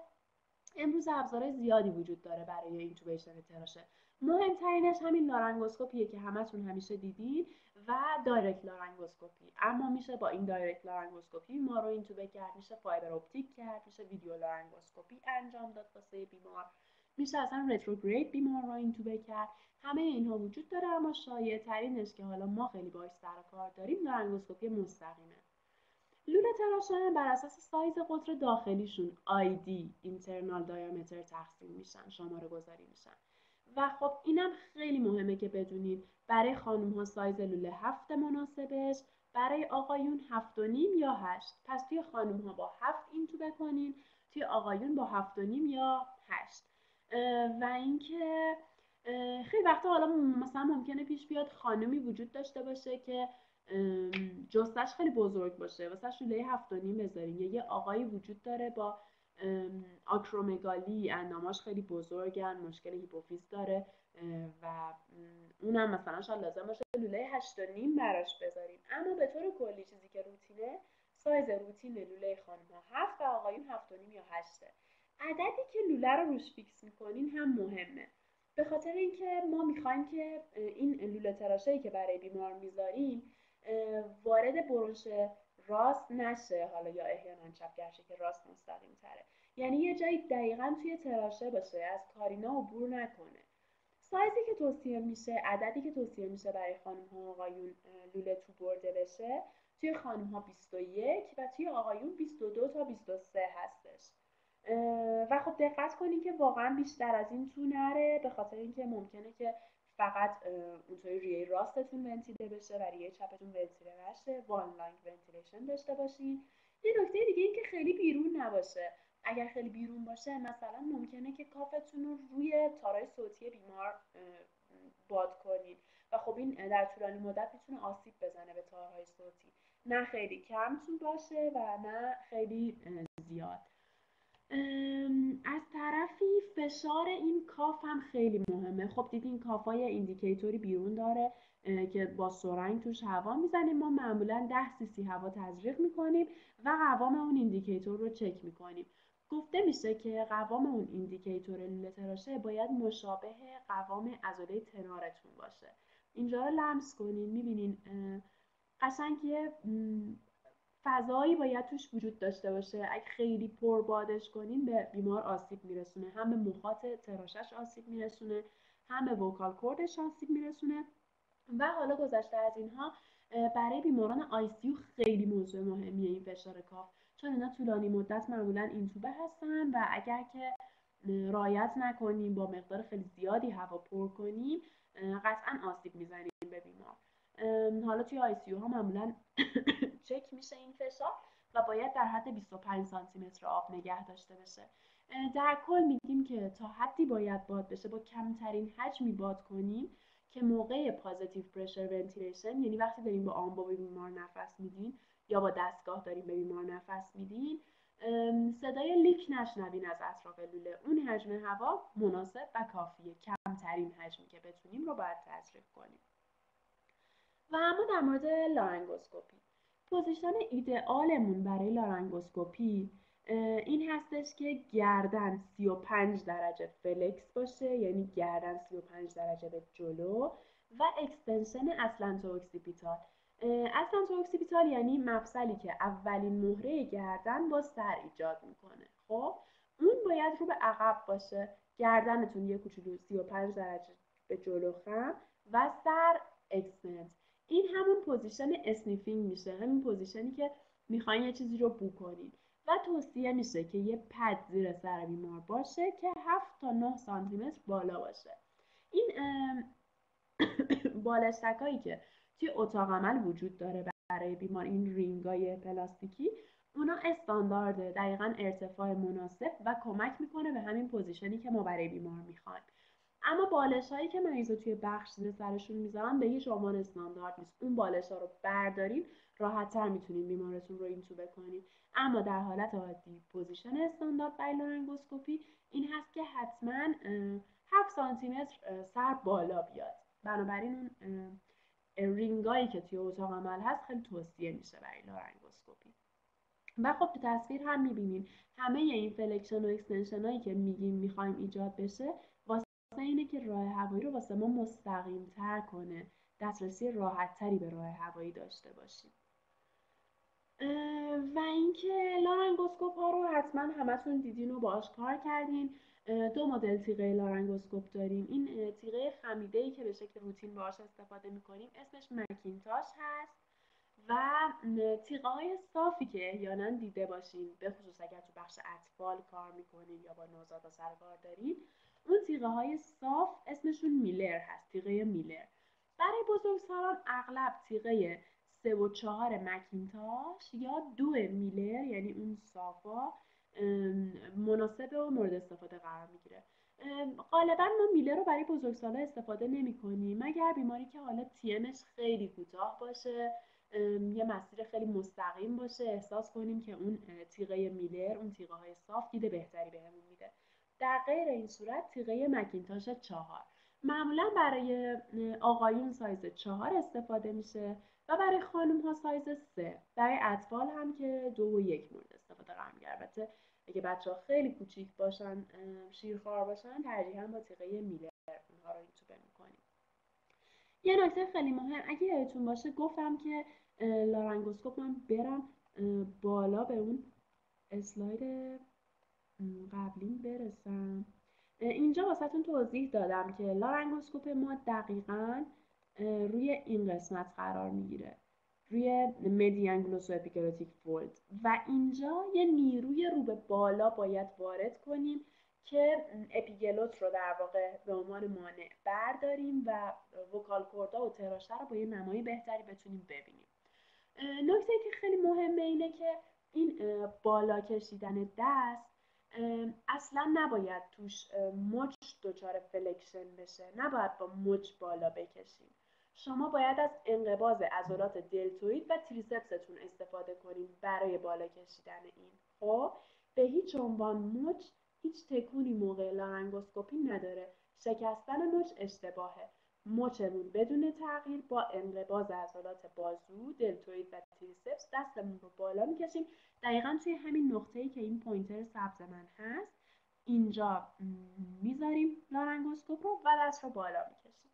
امروز ابزار زیادی وجود داره برای intubation تراشه. مهمترینش همین لارنگوسکوپیه که همتون همیشه دیدین و direct لارنگوسکوپی اما میشه با این direct لارنگوسکوپی ما رو اینتوبه کرد میشه fiber optic کرد میشه ویدیو لارنگوسکوپی انجام داد واسه بیمار. میشه اصلا retrograde بیمار رو اینتوبه کرد همه اینها وجود داره اما شایع ترینش که حالا ما خیلی باش سر کار داریم لارنگوسکوپی مستقیمه. لوله تراشه بر اساس سایز قطر داخلیشون ID internal diameter تقسیم میشن شماره گذاری میشن. و خب اینم خیلی مهمه که بدونید برای خانم ها سایز لوله هفت مناسبش برای آقایون هفت و نیم یا هشت. پس توی خانم ها با هفت این تو بکنین توی آقایون با هفت و نیم یا هشت. و اینکه خیلی وقتا حالا مثلا ممکنه پیش بیاد خانمی وجود داشته باشه که جستش خیلی بزرگ باشه. واسه لوله هفت و نیم بذارین. یا یه آقایی وجود داره با آکرومگالی انداماش خیلی بزرگن مشکل هیپوفیز داره و اونم مثلا شاید لازم باشه لوله هشت و نیم براش بذاریم. اما به طور کلی چیزی که روتینه سایز روتین لوله خانم ها هفت و آقایون هفت و نیم یا هشته. عددی که لوله رو روش fix می‌کنین هم مهمه. به خاطر اینکه ما می‌خوایم که این لوله تراشه که برای بیمار می‌ذاریم وارد برونش راست نشه. حالا یا احیانا چپ گرشه که راست مستقیم تره یعنی یه جایی دقیقا توی تراشه باشه. از کارینا عبور نکنه. سایزی که توصیه میشه عددی که توصیه میشه برای خانم ها آقایون لوله تو برده بشه توی خانم ها 21 و توی آقایون 22 تا 23 هستش. و خب دقت کنید که واقعا بیشتر از این تو نره به خاطر اینکه ممکنه که فقط اونطوری ریه راستتون ونتیله بشه و ریه چپتون ونتیله نشه وان لانگ ونتیلیشن داشته باشین. یه نکته دیگه این که خیلی بیرون نباشه. اگر خیلی بیرون باشه مثلا ممکنه که کافتون رو روی تارای صوتی بیمار باد کنید و خب این در طولانی مدت می‌تونه آسیب بزنه به تارهای صوتی. نه خیلی کمتون باشه و نه خیلی زیاد. از طرفی فشار این cuff هم خیلی مهمه. خب دیدین cuff ای indicator ی بیرون داره که با سرنگ توش هوا می‌زنیم ما معمولا 10 سی سی هوا تزریق می‌کنیم و قوام اون indicator رو چک می‌کنیم. گفته میشه که قوام اون indicator لوله باید مشابه قوام عضله thenar تون باشه. اینجا رو لمس کنین می‌بینین قشنگ یه فضایی باید توش وجود داشته باشه. اگه خیلی پر بادش کنین به بیمار آسیب میرسونه. هم به مخاط تراشش آسیب میرسونه. هم به vocal cord ش آسیب میرسونه. و حالا گذشته از اینها برای بیماران ICU خیلی موضوع مهمیه این فشار cuff. چون اینا طولانی مدت معمولا اینتوبه هستن و اگر که رعایت نکنیم با مقدار خیلی زیادی هوا پر کنیم قطعا آسیب می‌زنیم به بیمار. حالا توی ICU ها معمولا چک میشه این فشار و باید در حد 25 سانتی متر آب نگه داشته بشه. در کل میگیم که تا حدی باید باد بشه با کمترین حجمی باد کنیم که موقع positive pressure ventilation یعنی وقتی داریم با Ambu به بیمار نفس میدیم یا با دستگاه داریم به بیمار نفس میدین صدای leak نشنوین از اطراف لوله. اون حجم هوا مناسب و کافیه. کمترین حجمی که بتونیم رو باید تزریق کنیم. و اما در مورد لارنگوسکوپی. position ایدئالمون برای لارنگوسکوپی این هستش که گردن 35 درجه flex باشه یعنی گردن 35 درجه به جلو و extension occipital atlanto-occipital یعنی مفصلی که اولین مهره گردن با سر ایجاد می‌کنه. خب اون باید رو به عقب باشه. گردنتون یه کوچولو 35 درجه به جلو خم و سر extend این همون position sniffing میشه همین position ی که می‌خواین یه چیزی رو بو کنید و توصیه میشه که یه پد زیر سر بیمار باشه که 7 تا 9 سانتی متر بالا باشه. این بالشتک که توی اتاق عمل وجود داره برای بیمار این رینگای پلاستیکی اونا استاندارده دقیقا ارتفاع مناسب و کمک می‌کنه به همین position ی که ما برای بیمار می‌خوایم. اما بالش هایی که مریضا توی بخش زیر سرشون می‌ذارن به هیچ عنوان استاندارد نیست. اون بالش ها رو بردارین راحت تر می‌تونین بیمارتون رو اینتوبه کنین. اما در حالت عادی position استاندارد برای لارنگوسکوپی این هست که حتما 7 سانتی متر سر بالا بیاد. بنابراین اون رینگایی که توی اتاق عمل هست خیلی توصیه میشه برای لارنگوسکوپی. و خب تو تصویر هم می‌بینین. همه این flexion و extension هایی که میگیم می‌خوایم ایجاد بشه اینه که راه هوایی رو واسه ما مستقیم تر کنه. دسترسی راحت تری به راه هوایی داشته باشیم. و اینکه لارنگوسکوپ ها رو حتما همتون دیدین و باش کار کردین. دو مدل تیغه لارنگوسکوپ داریم. این تیغه خمیده ای که به شکل روتین باش استفاده می‌کنیم اسمش مکینتاش هست. و تیغه های صافی که احیانا دیده باشین به خصوص اگر تو بخش اطفال کار می‌کنین یا با نوزاد سرکار دارین. اون تیغه های صاف اسمشون میلر هست تیغه میلر. برای بزرگسالان اغلب تیغه سه و چهار مکینتاش یا دو میلر یعنی اون صافا مناسب و مورد استفاده قرار می‌گیره. غالبا ما میلر رو برای بزرگسالا استفاده نمی کنیم مگر بیماری که حالا تیمش خیلی کوتاه باشه یه مسیر خیلی مستقیم باشه احساس کنیم که اون تیغه میلر اون تیغه های صاف دید بهتری بهمون میده. در غیر این صورت تیغه مکینتاش چهار. معمولا برای آقایون سایز چهار استفاده میشه و برای خانم ها سایز سه. برای اطفال هم که دو و یک مورد استفاده قرار می‌گیره. البته اگه بچه ها خیلی کوچیک باشن شیرخوار باشن ترجیحاً با تیغه میلر اونها رو اینتوبه می‌کنیم یه نکته خیلی مهم اگه یادتون باشه گفتم که لارنگوسکوپ من برم بالا به اون اسلاید قبلیم برسم. اینجا واسهتون توضیح دادم که لارنگوسکوپ ما دقیقا روی این قسمت قرار می‌گیره. روی median glossoepiglottic fold. و اینجا یه نیروی رو به بالا باید وارد کنیم که اپیگلوت رو در واقع به عنوان مانع برداریم و vocal cord ا و تراشه رو با یه نمایی بهتری بتونیم ببینیم. نکته که خیلی مهمه اینه که این بالا کشیدن دست اصلا نباید توش مچ دچار flexion بشه. نباید با مچ بالا بکشیم. شما باید از انقباض عضلات دلتوید و تریسپستون استفاده کنید برای بالا کشیدن این. خب به هیچ عنوان مچ هیچ تکونی موقع لارنگوسکوپی نداره. شکستن مچ اشتباهه. مچمون بدون تغییر با انقباض عضلات بازو دلتوید و تریسپس دستمون رو بالا می‌کشیم. دقیقا توی همین نقطه ای که این pointer سبز من هست اینجا می‌ذاریم لارنگوسکوپ رو و دست رو بالا می‌کشیم.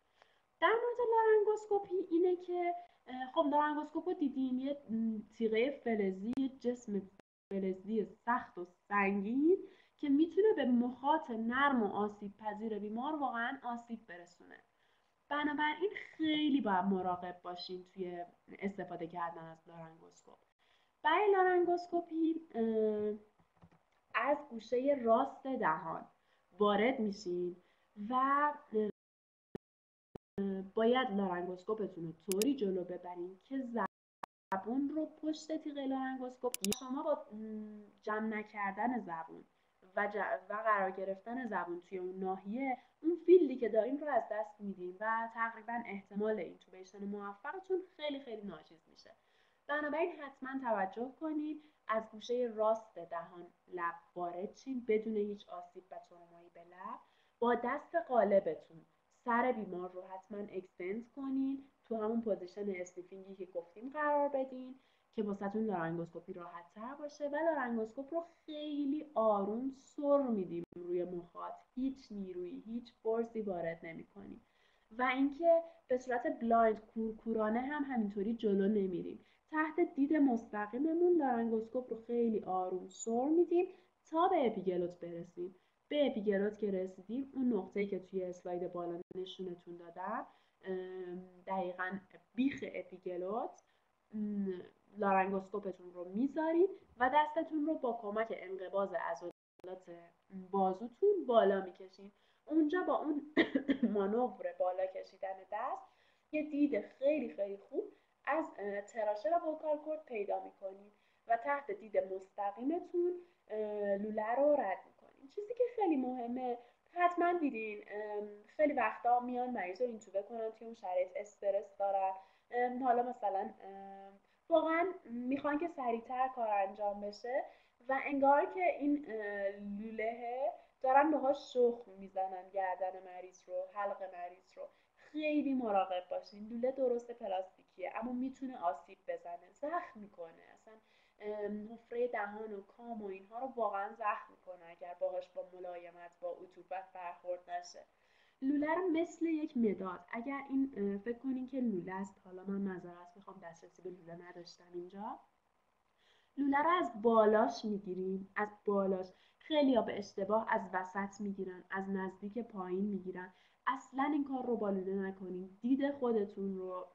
در مورد لارنگوسکوپی اینه که خب لارنگوسکوپ رو دیدیم یه تیغه فلزی جسم فلزی سخت و سنگین که می‌تونه به مخاط نرم و آسیب پذیر بیمار واقعا آسیب برسونه. بنابراین خیلی باید مراقب باشین توی استفاده کردن از لارنگوسکوپ. برای لارنگوسکوپی از گوشه راست دهان وارد میشین و باید لارنگوسکوپتون رو طوری جلو ببرین که زبون رو پشت تیغه لارنگوسکوپ شما با جمع نکردن زبون و, و قرار گرفتن زبون توی اون ناحیه اون field ی که داریم رو از دست میدیم و تقریبا احتمال intubation موفقتون خیلی خیلی ناچیز میشه. بنابراین حتما توجه کنید از گوشه راست دهان لب وارد شین بدون هیچ آسیب و ترومایی به لب. با دست غالبتون سر بیمار رو حتما extend کنین تو همون position sniffing ی که گفتیم قرار بدین. که واسهتون لارنگوسکوپی راحت تر باشه و لارنگوسکوپ رو خیلی آروم سر میدیم روی مخاط. هیچ نیرویی هیچ force ی وارد نمی‌کنیم. و اینکه به صورت blind کورکورانه هم همینطوری جلو نمیریم. تحت دید مستقیممون لارنگوسکوپ رو خیلی آروم سر میدیم تا به اپیگلوت برسیم. به اپیگلوت که رسیدیم اون نقطه که توی اسلاید بالا نشونتون دادم دقیقا بیخ اپیگلوت لارنگوسکوپتون رو می‌ذارید و دستتون رو با کمک انقباز عضلات بازوتون بالا می‌کشین. اونجا با اون مانور بالا کشیدن دست یه دید خیلی خیلی خوب از تراشه و وکال کورد پیدا می‌کنید و تحت دید مستقیمتون لوله رو رد می‌کنین. چیزی که خیلی مهمه حتما دیدین خیلی وقتا میان مریض رو اینتوبه کنن توی اون شرایط استرس دارن. حالا مثلا واقعا می‌خوان که سریعتر کار انجام بشه و انگار که این لوله دارن باهاش شخم می‌زنن گردن مریض رو حلق مریض رو. خیلی مراقب باشین. لوله درست پلاستیکیه اما می‌تونه آسیب بزنه زخم می‌کنه اصلا حفره دهان و کام و اینها رو واقعا زخم می‌کنه اگر باهاش با ملایمت با عطوفت برخورد نشه. لوله رو مثل یک مداد. اگر این فکر کنین که لوله است حالا من معذرت می‌خوام دسترسی به لوله نداشتم اینجا. لوله رو از بالاش می‌گیریم از بالاش. خیلی به اشتباه از وسط می‌گیرن از نزدیک پایین می‌گیرن. اصلا این کار رو با لوله نکنین. دید خودتون رو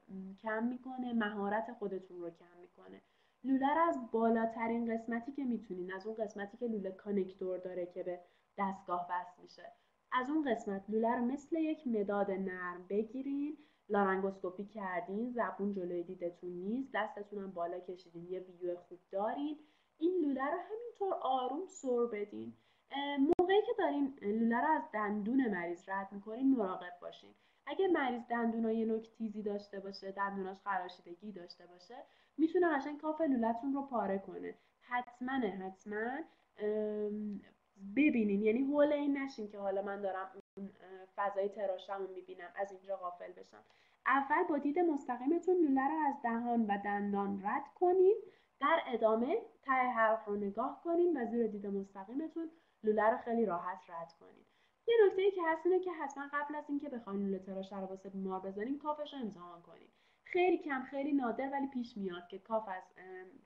کم می‌کنه مهارت خودتون رو کم می‌کنه. لوله رو از بالاترین قسمتی که می‌تونین از اون قسمتی که لوله کانکتور داره که به دستگاه وصل میشه. از اون قسمت لوله رو مثل یک مداد نرم بگیرین لارنگوسکوپی کردین زبون جلوی دیدتون نیست دستتون هم بالا کشیدین یه ویو خوب دارین. این لوله رو همینطور آروم سر بدین. موقعی که دارین لوله رو از دندون مریض رد می‌کنین مراقب باشین. اگه مریض دندونای نوک تیزی داشته باشه دندوناش خراشیدگی داشته باشه می‌تونه قشنگ کاف لولتون رو پاره کنه. حتما حتما ببینین. یعنی حول این نشین که حالا من دارم اون فضای تراشم رو می‌بینم از اینجا غافل بشم. اول با دید مستقیمتون لوله رو از دهان و دندان رد کنین. در ادامه ته حرف رو نگاه کنین و زیر دید مستقیمتون لوله رو خیلی راحت رد کنین. یه نکته ای که هست اینه که حتما قبل از اینکه بخواین لوله تراش رو واسه بیمار بزنین کافش رو امتحان کنین. خیلی کم خیلی نادر ولی پیش میاد که کاف از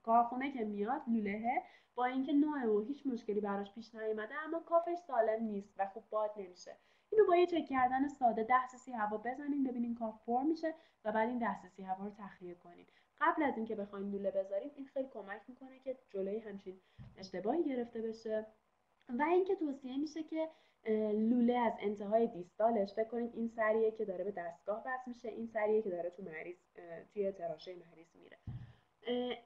کارخونه که میاد لولهه با اینکه نوع و هیچ مشکلی براش پیش نیومده اما کافش سالم نیست و خوب باد نمیشه. اینو با یه چک کردن ساده ده سی هوا بزنین ببینین کاف پر میشه و بعد این ده سی هوا رو تخلیه کنین قبل از اینکه بخواین لوله بذارین این خیلی کمک می‌کنه که جلوی همچین اشتباهی گرفته بشه. و اینکه توصیه میشه که لوله از انتهای دیستالش فکر کنید این سریه که داره به دستگاه بس میشه این سریه که داره تو مریض توی تراشه مریض میره.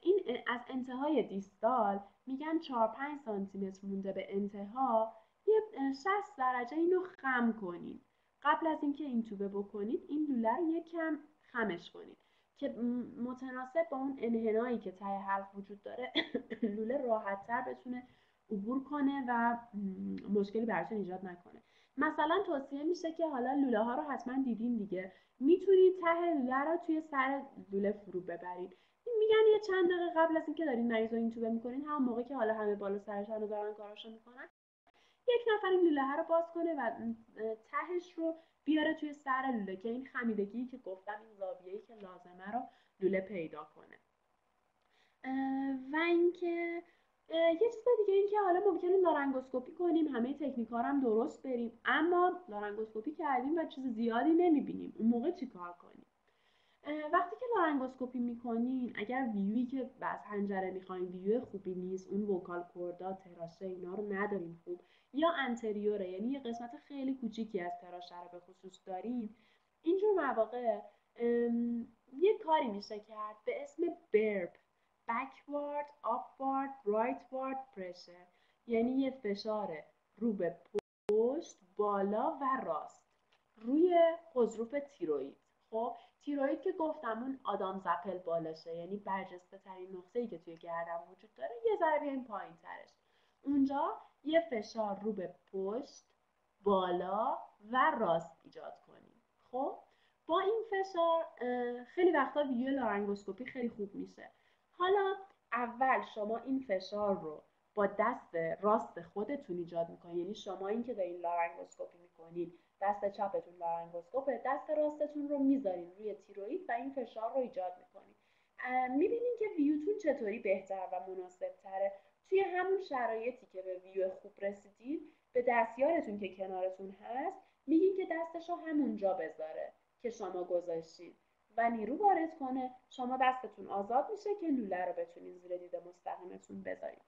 این از انتهای دیستال میگن 4 5 سانتی متر مونده به انتها. یه 60 درجه اینو خم کنید قبل از اینکه این توبه بکنید این لوله رو یکم خمش کنید که متناسب با اون انحنایی که ته حلق وجود داره لوله راحت تر بتونه عبور کنه و مشکلی براتون ایجاد نکنه. مثلا توصیه میشه که حالا لوله ها رو حتما دیدین دیگه. می‌تونید ته لوله رو توی سر لوله فرو ببرید میگن یه چند دقیقه قبل از اینکه دارین مریض رو این توبه می‌کنین همون موقع که حالا همه بالا سرشان رو دارن کاراشو می‌کنن یک نفر این لوله رو باز کنه و تهش رو بیاره توی سر لوله که این خمیدگی که گفتم این زاویه‌ای که لازمه رو لوله پیدا کنه. و اینکه یه چیز دیگه این که حالا ممکنه لارنگوسکوپی کنیم همه تکنیک هم درست بریم. اما لارنگوسکوپی کردیم و چیز زیادی نمی‌بینیم. اون موقع چی کار کنیم؟ وقتی که لارنگوسکوپی می‌کنین اگر ویوی که از حنجره می‌خواین ویو خوبی نیست اون وکال کوردا تراشه اینا رو نداریم خوب یا انتریوره یعنی یه قسمت خیلی کوچیکی از تراشه رو به خصوص داریم اینجور مواقع یه کاری میشه کرد به اسم برب backward, upward, rightward pressure. یعنی یه فشار رو به پشت بالا و راست. روی قضروف تیروید خب تیروید که گفتم اون آدام زپل بالاشه. یعنی برجسته ترین نقطه‌ای که توی گردن وجود داره یه ذره بیاین پایین ترش. اونجا یه فشار رو به پشت بالا و راست ایجاد کنیم. خب با این فشار خیلی وقتا ویدیو لارنگوسکوپی خیلی خوب میشه. حالا اول شما این فشار رو با دست راست خودتون ایجاد می‌کنید یعنی شما این که دارین لارنگوسکوپی می‌کنید دست چپتون لارنگوسکوپه دست راستتون رو می‌ذارین روی تیروید و این فشار رو ایجاد می‌کنید می‌بینین که ویوتون چطوری بهتر و مناسب تره توی همون شرایطی که به ویو خوب رسیدید به دستیارتون که کنارتون هست میگین که دستش رو همونجا بذاره که شما گذاشتید و نیرو وارد کنه. شما دستتون آزاد میشه که لوله رو بتونین زیر دید مستقیمتون بذارید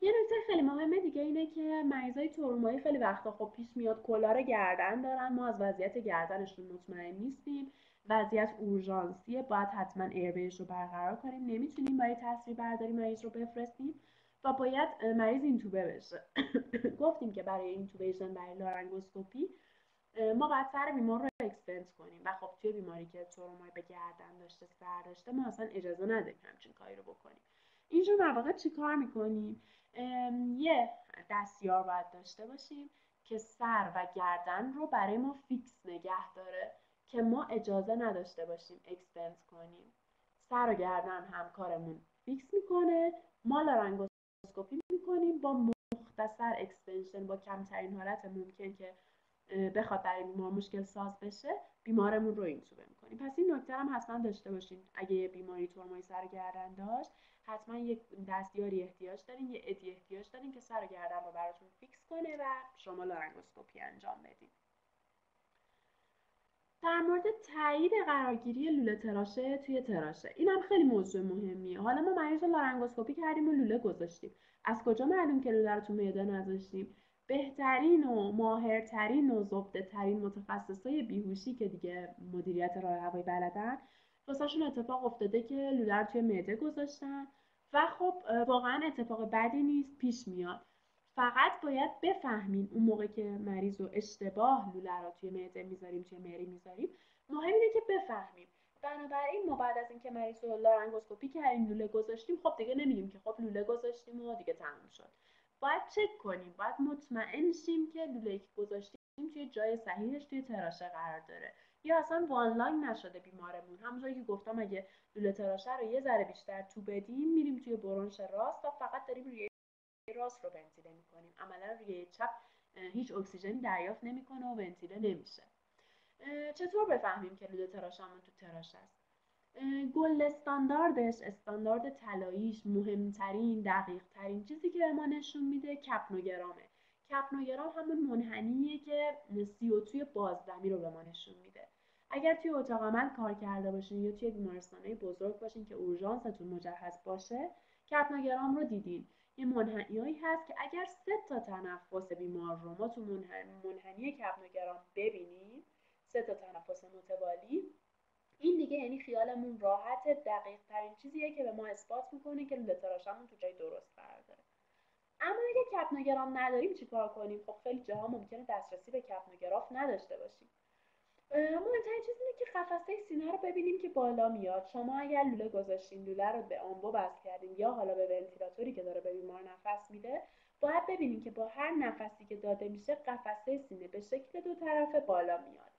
یه نکته خیلی مهمه دیگه اینه که مریضای ترومایی خیلی وقتا خب پیش میاد collar گردن دارن. ما از وضعیت گردنشون مطمئن نیستیم. وضعیت اورژانسیه باید حتما airway ش رو برقرار کنیم. نمی‌تونیم برای تصویر برداری مریض رو بفرستیم و باید مریض اینتوبه بشه. گفتیم که برای intubation برای لارنگوسکوپی ما باید سر بیمار رو extend کنیم. و خب توی بیماری که ترومای به گردن داشته سر داشته ما اصلا اجازه نداریم همچین کاری رو بکنیم. اینجور مواقع چی کار می‌کنیم؟ یه دستیار باید داشته باشیم که سر و گردن رو برای ما fix نگه داره که ما اجازه نداشته باشیم extend کنیم. سر و گردن همکارمون fix می‌کنه. ما لارنگوسکوپی می‌کنیم. با مختصر extension با کمترین حالت ممکن که بخواد برای بیمار مشکل ساز بشه بیمارمون رو intubate می‌کنیم. پس این نکته هم حتما داشته باشین. اگه یه بیماری ترومای سر گردن داشت حتما یک دستیاری احتیاج دارین یه aid ی احتیاج دارین که سر گردن رو براتون fix کنه و شما لارنگوسکوپی انجام بدین. در مورد تایید قرارگیری لوله تراشه توی تراشه. این هم خیلی موضوع مهمیه. حالا ما مریض لارنگوسکوپی کردیم و لوله گذاشتیم. از کجا معلوم که لوله رو تو معده نذاشتیم؟ بهترین و ماهرترین و زبده ترین متخصصای بیهوشی که دیگه مدیریت راه هوایی بلدن واسهشون اتفاق افتاده که لوله توی معده گذاشتن و خب واقعا اتفاق بدی نیست پیش میاد. فقط باید بفهمین اون موقع که مریض رو اشتباه لوله رو توی معده می‌ذاریم توی مری می‌ذاریم مهم اینه که بفهمیم. بنابراین ما بعد از اینکه مریض رو لارنگوسکوپی کردیم لوله گذاشتیم خب دیگه نمیگیم که خب لوله گذاشتیم و دیگه تموم شد. باید چک کنیم باید مطمئن شیم که لوله که گذاشتیم توی جای صحیحش توی تراشه قرار داره. یا اصلا وانلاین نشده بیمارمون. همونطوری که گفتم اگه لوله تراشه رو یه ذره بیشتر تو بدیم میریم توی برونش راست و فقط داریم ریه راست رو ونتیله می‌کنیم. عملا ریه چپ هیچ اکسیژنی دریافت نمی‌کنه و ونتیله نمیشه. چطور بفهمیم که لوله تراشمون تو تراش است گل استانداردش استاندارد طلاییش مهمترین دقیق ترین چیزی که به ما نشون میده کپنوگرامه. کپنوگرام همون منحنیه که CO2 بازدمی رو به ما نشون میده. اگر توی اتاق عمل کار کرده باشین یا توی بیمارستانه بزرگ باشین که اورژانستون مجهز باشه کپنوگرام رو دیدین. یه منحنیایی هست که اگر سه تا تنفس بیمار رو ما تو منحنی کپنوگرام ببینیم سه تا تنفس متوالی این دیگه یعنی خیالمون راحت دقیق ترین چیزیه که به ما اثبات می‌کنه که لتراشمون تو جای درست قرار داره. اما اگه کپنوگرام نداریم چیکار کنیم؟ خب خیلی جاها ممکنه دسترسی به کپنوگراف نداشته باشیم. مهمترین چیز اینه که قفسه سینه رو ببینیم که بالا میاد. شما اگر لوله گذاشتین لوله رو به آنبو بس کردین یا حالا به ونتیلاتوری که داره به بیمار نفس میده باید ببینیم که با هر نفسی که داده میشه قفسه سینه به شکل دو طرفه بالا میاد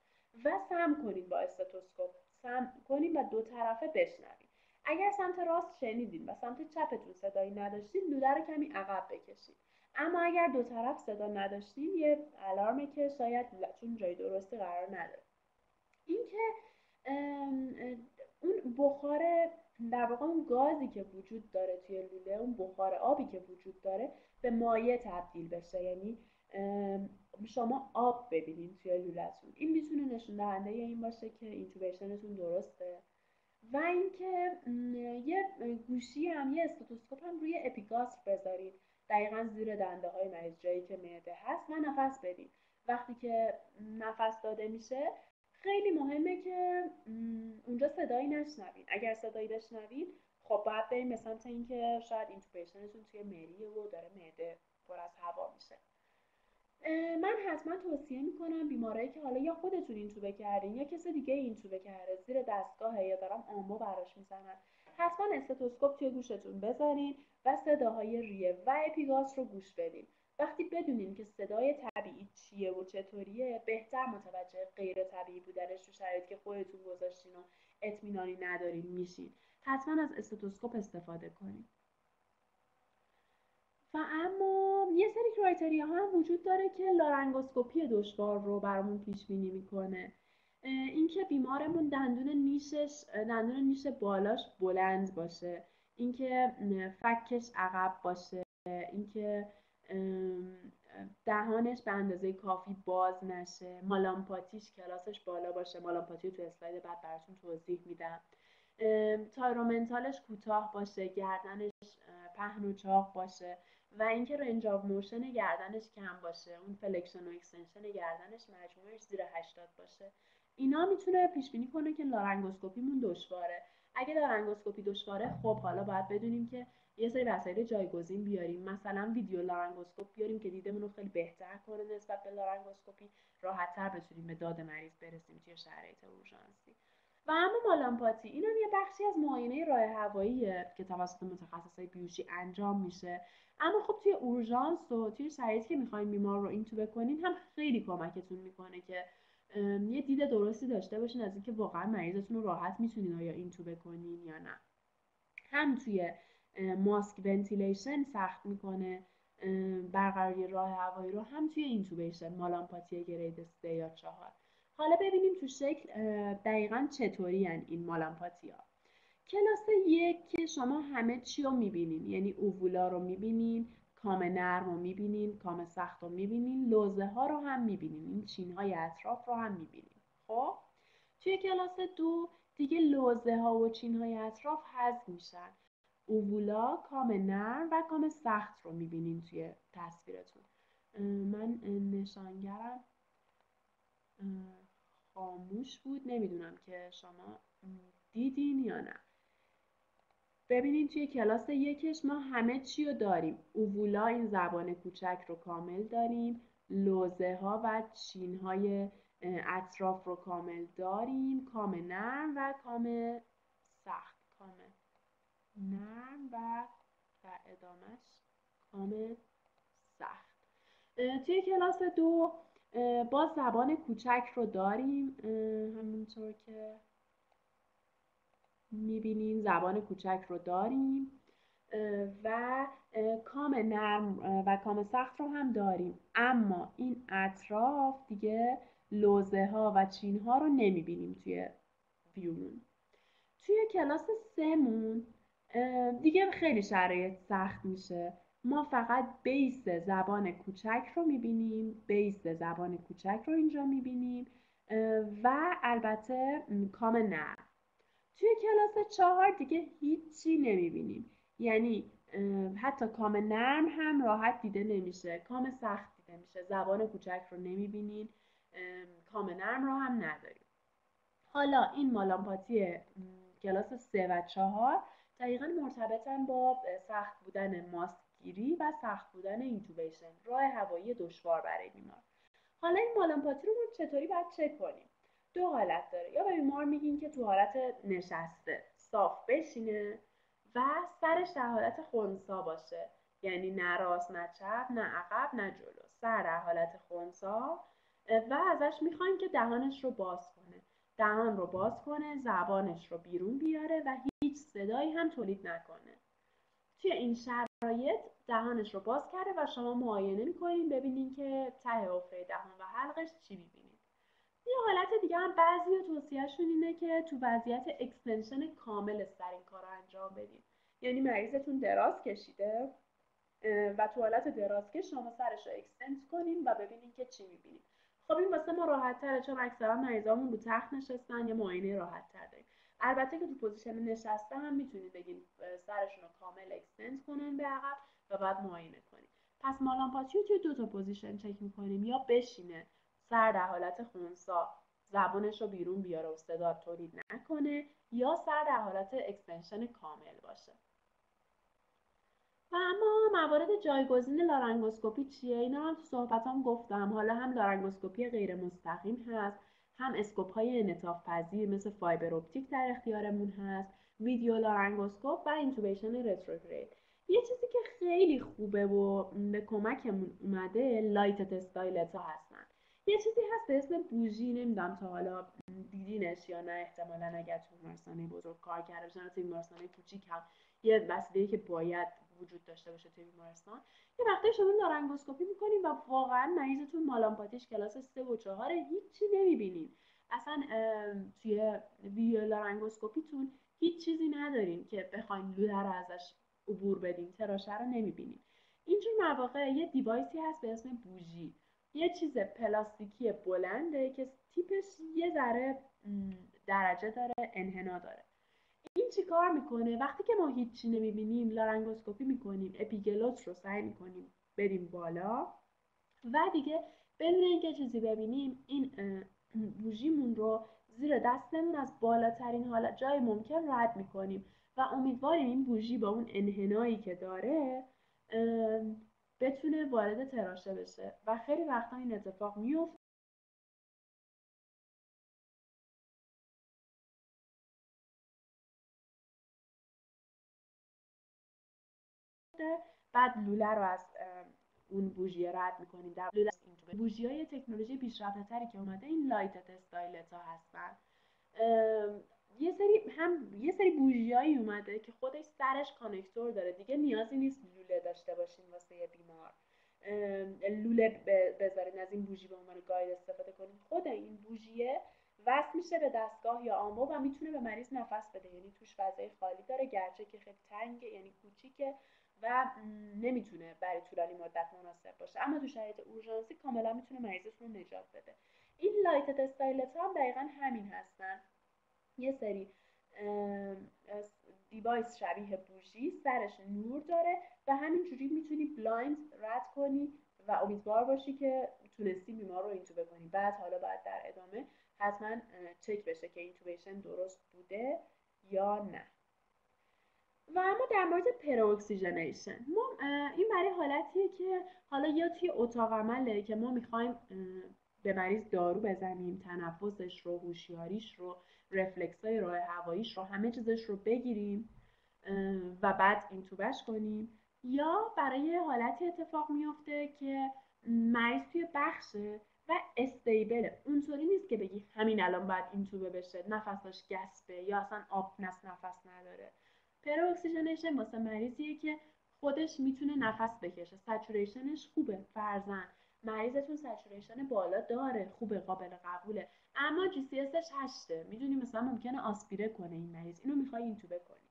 و سم کنیم با استتوسکوپ سم کنیم و دو طرفه بشنویم. اگر سمت راست شنیدین و سمت چپتون صدایی نداشتین لوله رو کمی عقب بکشید اما اگر دو طرف صدا نداشتین یه علارمه که شاید چون جای درستی قرار نداره. اینکه اون بخار در واقع اون گازی که وجود داره توی لوله اون بخار آبی که وجود داره به مایع تبدیل بشه. یعنی شما آب ببینین توی لولتون. این می‌تونه نشون دهنده این باشه که اینتوبیشنتون درسته. و اینکه یه گوشی هم یه استوتوسکوپ هم روی اپیگاستر بذارید دقیقا زیر دنده های مریض جایی که معده هست و نفس بدین. وقتی که نفس داده میشه خیلی مهمه که اونجا صدایی نشنوین. اگر صدایی بشنوین خب باید بریم به سمت اینکه شاید اینتوبیشنتون توی مریه و داره معده پر از هوا میشه. من حتما توصیه می‌کنم بیمارایی که حالا یا خودتون این توبه کردین یا کسی دیگه این توبه کرده زیر دستگاه یا دارم آمو براش می‌زنن. حتما استتوسکوپ توی گوشتون بذارین و صداهای ریه و اپیگاستر رو گوش بدین. وقتی بدونین که صدای طبیعی چیه و چطوریه بهتر متوجه غیر طبیعی بودنش تو شرایطی که خودتون گذاشتین و اطمینانی ندارین میشین. حتما از استتوسکوپ استفاده کنین. و اما یه سری criteria هم وجود داره که لارنگوسکوپی دشوار رو برامون پیش بینی می‌کنه اینکه بیمارمون دندون نیشش دندون نیش بالاش بلند باشه اینکه فکش عقب باشه اینکه دهانش به اندازه کافی باز نشه مالامپاتیش کلاسش بالا باشه. مالامپاتی تو اسلاید بعد براتون توضیح میدم. thyromental ش کوتاه باشه گردنش پهن و چاق باشه. و اینکه range of motion گردنش کم باشه اون flexion و extension گردنش مجموعش زیر 80 باشه. اینا می‌تونه پیش بینی کنه که لارنگوسکوپیمون دشواره. اگه لارنگوسکوپی دشواره خب حالا باید بدونیم که یه سری وسایل جایگزین بیاریم. مثلا video laryngoscope بیاریم که دیدمون رو خیلی بهتر کنه نسبت به لارنگوسکوپی. راحتتر بتونیم به داد مریض برسیم توی شرایط اورژانسی. و اما مالامپاتی این هم یه بخشی از معاینه راه هواییه که توسط متخصصای بیهوشی انجام میشه. اما خب توی اورژانس و توی شرایطی که می‌خوایم بیمار رو intubate کنین هم خیلی کمکتون می‌کنه که یه دید درستی داشته باشین از اینکه واقعا مریضتون رو راحت می‌تونین آیا intubate کنین یا نه. هم توی mask ventilation سخت می‌کنه برقراری راه هوایی رو هم توی intubation مالامپاتی grade 3 یا 4 حالا ببینیم تو شکل دقیقا چطوری این مالامپاتی ها کلاس یک که شما همه چی رو می‌بینین یعنی uvula رو می‌بینین کام نرم رو می‌بینین کام سخت رو می‌بینین لوزه ها رو هم می‌بینین این چین های اطراف رو هم می‌بینین. خب؟ توی کلاس دو دیگه لوزه ها و چین های اطراف حذف میشن. اووولا کام نرم و کام سخت رو می‌بینین توی تصویرتون. من نشانگرم. خاموش بود. نمی‌دونم که شما دیدین یا نه. ببینید توی کلاس یکش ما همه چی رو داریم. اووولا این زبان کوچک رو کامل داریم. لوزه ها و چین های اطراف رو کامل داریم. کام نرم و کام سخت. کام نرم و در ادامهش کام سخت. توی کلاس دو باز زبان کوچک رو داریم. همونطور که می‌بینیم زبان کوچک رو داریم. و کام نرم و کام سخت رو هم داریم. اما این اطراف دیگه لوزه ها و چین ها رو نمی‌بینیم توی ویومون توی کلاس سمون دیگه خیلی شرایط سخت میشه. ما فقط base زبان کوچک رو می‌بینیم base زبان کوچک رو اینجا می‌بینیم و البته کام نرم توی کلاس چهار دیگه هیچی نمی‌بینیم. یعنی حتی کام نرم هم راحت دیده نمیشه. کام سخت دیده میشه. زبان کوچک رو نمی‌بینیم. کام نرم رو هم نداریم. حالا این مالامپاتی کلاس سه و چهار دقیقا مرتبطن با سخت بودن ماسکگیری و سخت بودن intubation راه هوایی دشوار برای بیمار. حالا این مالامپاتی رو ما چطوری باید چک کنیم؟ دو حالت داره. یا به بیمار میگیم که تو حالت نشسته صاف بشینه و سرش در حالت خونسا باشه. یعنی نه راست نه چپ نه عقب نه جلو. سر در حالت خونسا. و ازش می‌خوایم که دهانش رو باز کنه. دهان رو باز کنه زبانش رو بیرون بیاره و هیچ صدایی هم تولید نکنه. توی این شرایط دهانش رو باز کرده و شما معاینه می‌کنین ببینین که ته حفره دهان و حلقش چی می‌بینید. یه حالت دیگه هم بعضی توصیهشون اینه که تو وضعیت extension کامل سر این کار رو انجام بدین. یعنی مریضتون دراز کشیده و تو حالت درازکش شما سرش رو extend کنین و ببینین که چی می‌بینید. خب این واسه ما راحت تره چون اکثرا مریضامون رو تخت نشستن یا معاینه راحت تر داریم. البته که تو position نشسته هم می‌تونید بگین سرشون رو کامل extend کنن به عقب و بعد معاینه کنیم پس مالامپاتی رو توی دو تا position چک می‌کنیم. یا بشینه سر در حالت خونسا زبانش رو بیرون بیاره و صدا تولید نکنه یا سر در حالت extension کامل باشه. و اما موارد جایگزین لارنگوسکوپی چیه؟ اینا هم تو صحبتام گفتم. حالا هم لارنگوسکوپی غیر مستقیم هست. هم اسکوپ های انعطاف پذیر مثل fiber optic در اختیارمون هست video laryngoscope و intubation retrograde. یه چیزی که خیلی خوبه و به کمکمون اومده light stylet ها هستن. یه چیزی هست به اسم bougie نمی‌دونم تا حالا دیدینش یا نه احتمالا اگر تو بیمارستانه بزرگ کار کرده باشن تو بیمارستانه کوچیک هم یه وسیله که باید وجود داشته باشه توی بیمارستان یه وقتی شما لارنگوسکوپی می‌کنیم و واقعا مریضتون مالامپاتیش کلاس سه و چهار هیچی نمی‌بینین اصلا توی video laryngoscopy تون هیچ چیزی ندارین که بخواین لوله رو ازش عبور بدین تراشه رو نمی‌بینین اینجور مواقع یه device ی هست به اسم bougie یه چیز پلاستیکی بلنده که tip ش یه ذره درجه داره انحنا داره. این چی کار می‌کنه؟ وقتی که ما هیچی نمی‌بینیم لارنگوسکوپی می‌کنیم اپیگلوت رو سعی می‌کنیم بریم بالا و دیگه بدون اینکه چیزی ببینیم این bougie مون رو زیر دستمون از بالاترین حالت جای ممکن رد می‌کنیم و امیدواریم این بوژی با اون انحنایی که داره بتونه وارد تراشه بشه. و خیلی وقتا این اتفاق میفته بعد لوله رو از اون بوژیه رد می‌کنیم. در لوله بوژی های تکنولوژی پیشرفته تری که اومده این لایت استایلت ها هستن. یه سری هم یه سری بوژیایی اومده که خودش سرش کانکتور داره. دیگه نیازی نیست لوله داشته باشین واسه بیمار. لوله بذارین از این بوژی به عنوان گاید استفاده کنین خود این بوژیه وصل میشه به دستگاه یا آمبو و می‌تونه به مریض نفس بده. یعنی توش فضای خالی داره. گرچه که خیلی تنگه یعنی کوچیکه. و نمی‌تونه برای طولانی مدت مناسب باشه. اما تو شرایط اورژانسی کاملا می‌تونه مریضتون رو نجات بده. این light stylet هم دقیقا همین هستن. یه سری device شبیه bougie سرش نور داره و همینجوری می‌تونی blind رد کنی و امیدوار باشی که تونستی بیمار رو اینتوبه کنی بعد حالا باید در ادامه حتما چک بشه که intubation درست بوده یا نه. و اما در مورد preoxygenation ما این برای حالتیه که حالا یا توی اتاق عمله که ما می‌خوایم به مریض دارو بزنیم تنفسش رو هوشیاریش رو رفلکس های راه هواییش رو همه چیزش رو بگیریم و بعد اینتوبش کنیم. یا برای حالتی اتفاق میفته که مریض توی بخشه و استیبله اونطوری نیست که بگی همین الان باید اینتوبه بشه نفسش گسبه یا اصلا آب نس نفس نداره. preoxygenation واسه مریضیه که خودش می‌تونه نفس بکشه. saturation ش خوبه فرضاً مریضتون saturation بالا داره خوبه قابل قبوله. اما GCS ش هشته. می‌دونی مثلا ممکنه آسپیره کنه این مریض. اینو می‌خوای اینتوبه کنی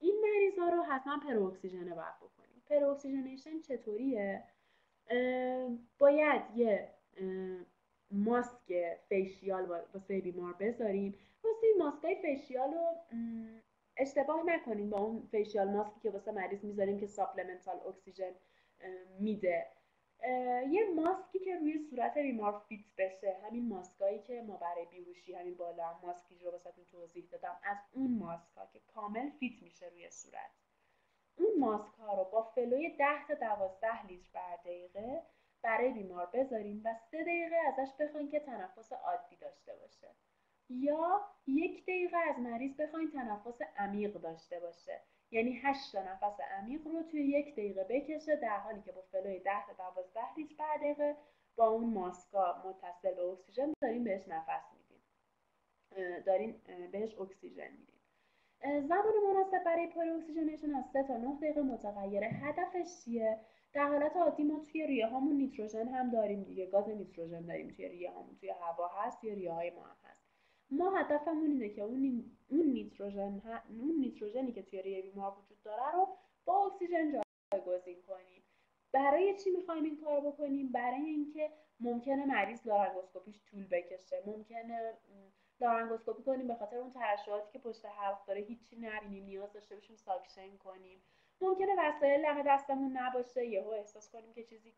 این مریضا رو حتما preoxygen باید بکنیم preoxygenation چطوریه؟ باید یه ماسک facial واسه بیمار بذاریم. واسه این ماسکای facial رو اشتباه نکنیم با اون facial mask ی که واسه مریض می‌ذاریم که supplemental oxygen میده. یه ماسکی که روی صورت بیمار fit بشه همین ماسکایی که ما برای بیهوشی همین بالا هم ماسکی رو واسه توضیح دادم از اون ماسکا که کامل fit میشه روی صورت. اون ماسک رو با flow ی 10 تا 12 لیتر بر دقیقه برای بیمار بذاریم و سه دقیقه ازش بخواین که تنفس عادی داشته باشه. یا یک دقیقه از مریض بخواین تنفس عمیق داشته باشه. یعنی 8 تا نفس عمیق رو توی یک دقیقه بکشه در حالی که با flow ی 10 تا 12 لیتر بر دقیقه با اون ماسکا متصل به اکسیژن داریم بهش نفس میدیم داریم بهش اکسیژن میدیم زمان مناسب برای preoxygenation از 3 تا 9 دقیقه متغیره هدفش چیه؟ در حالت عادی ما توی ریه هامون نیتروژن هم داریم دیگه. گاز نیتروژن داریم توی ریه هامون توی هوا هست توی ریه های ما هم هست. ما هدفمون اینه که اون اون نیتروژن اون نیتروژنی که توی ریه بیمار وجود داره رو با اکسیژن جایگزین کنیم. برای چی می‌خوایم این کار بکنیم؟ برای اینکه ممکنه مریض لارنگوسکوپیش طول بکشه. ممکنه لارنگوسکوپی کنیم به خاطر اون ترشحاتی که پشت حلق داره هیچی نبینیم نیاز داشته باشیم ساکشن کنیم. ممکنه وسایل دم دستمون نباشه یهو احساس کنیم که چیزی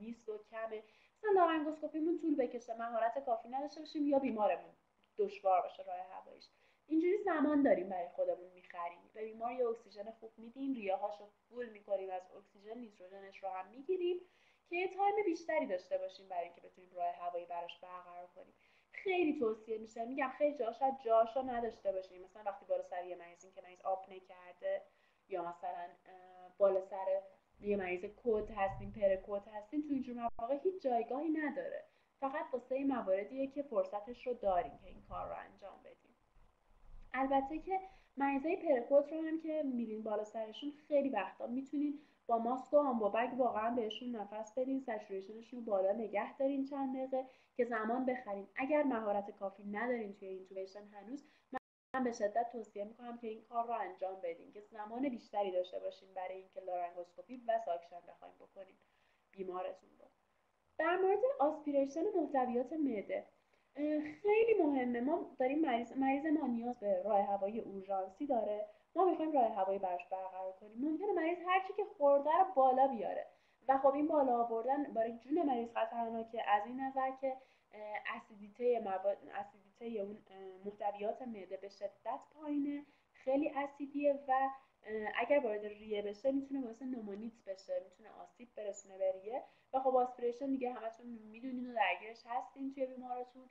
نیست و کمه. مثلا لارنگوسکوپیمون طول بکشه مهارت کافی نداشته باشیم یا بیمارمون. دشوار باشه راه هواییش. اینجوری زمان داریم برای خودمون می‌خریم. به بیمار یه اکسیژن خوب میدیم ریه‌هاش رو full می‌کنیم از اکسیژن نیتروژنش رو هم می‌گیریم که یه time بیشتری داشته باشیم برای اینکه بتونیم راه هوایی براش برقرار کنیم. خیلی توصیه میشه. میگم خیلی جا شاید جاشا نداشته باشیم. مثلا وقتی بالا سر یه مریض که مریض آپنه کرده یا مثلا بالا سر یه مریض کد هستیم pre-code هستیم تو اینجور مواقع هیچ جایگاهی نداره. فقط واسه مواردیه که فرصتش رو داریم که این کار رو انجام بدیم. البته که مریضای pre-code رو هم که میرین بالا سرشون خیلی وقتا می‌تونین با ماسک و Ambu bag واقعا بهشون نفس بدین saturation شون رو بالا نگه دارین چند دقیقه که زمان بخرین. اگر مهارت کافی ندارین توی intubation هنوز من به شدت توصیه می‌کنم که این کار رو انجام بدین که زمان بیشتری داشته باشین برای اینکه لارنگوسکوپی و ساکشن بخوایم بکنین بیمارتون رو. در مورد aspiration محتویات معده خیلی مهمه. ما داریم مریض, مریض ما نیاز به راه هوایی اورژانسی داره. ما می‌خوایم راه هوایی براش برقرار کنیم. ممکنه مریض هرچی که خورده رو بالا بیاره. و خب این بالا آوردن برای جون مریض خطرناکه. از این نظر که اسیدیته مواد اسیدیته اون محتویات معده به شدت پایینه. خیلی اسیدیه و اگر وارد ریه بشه می‌تونه باعث نومونیت بشه. می‌تونه آسیب برسونه به ریه. و خب آسپریشن دیگه همتون می‌دونین و درگیرش هستین توی بیمارتون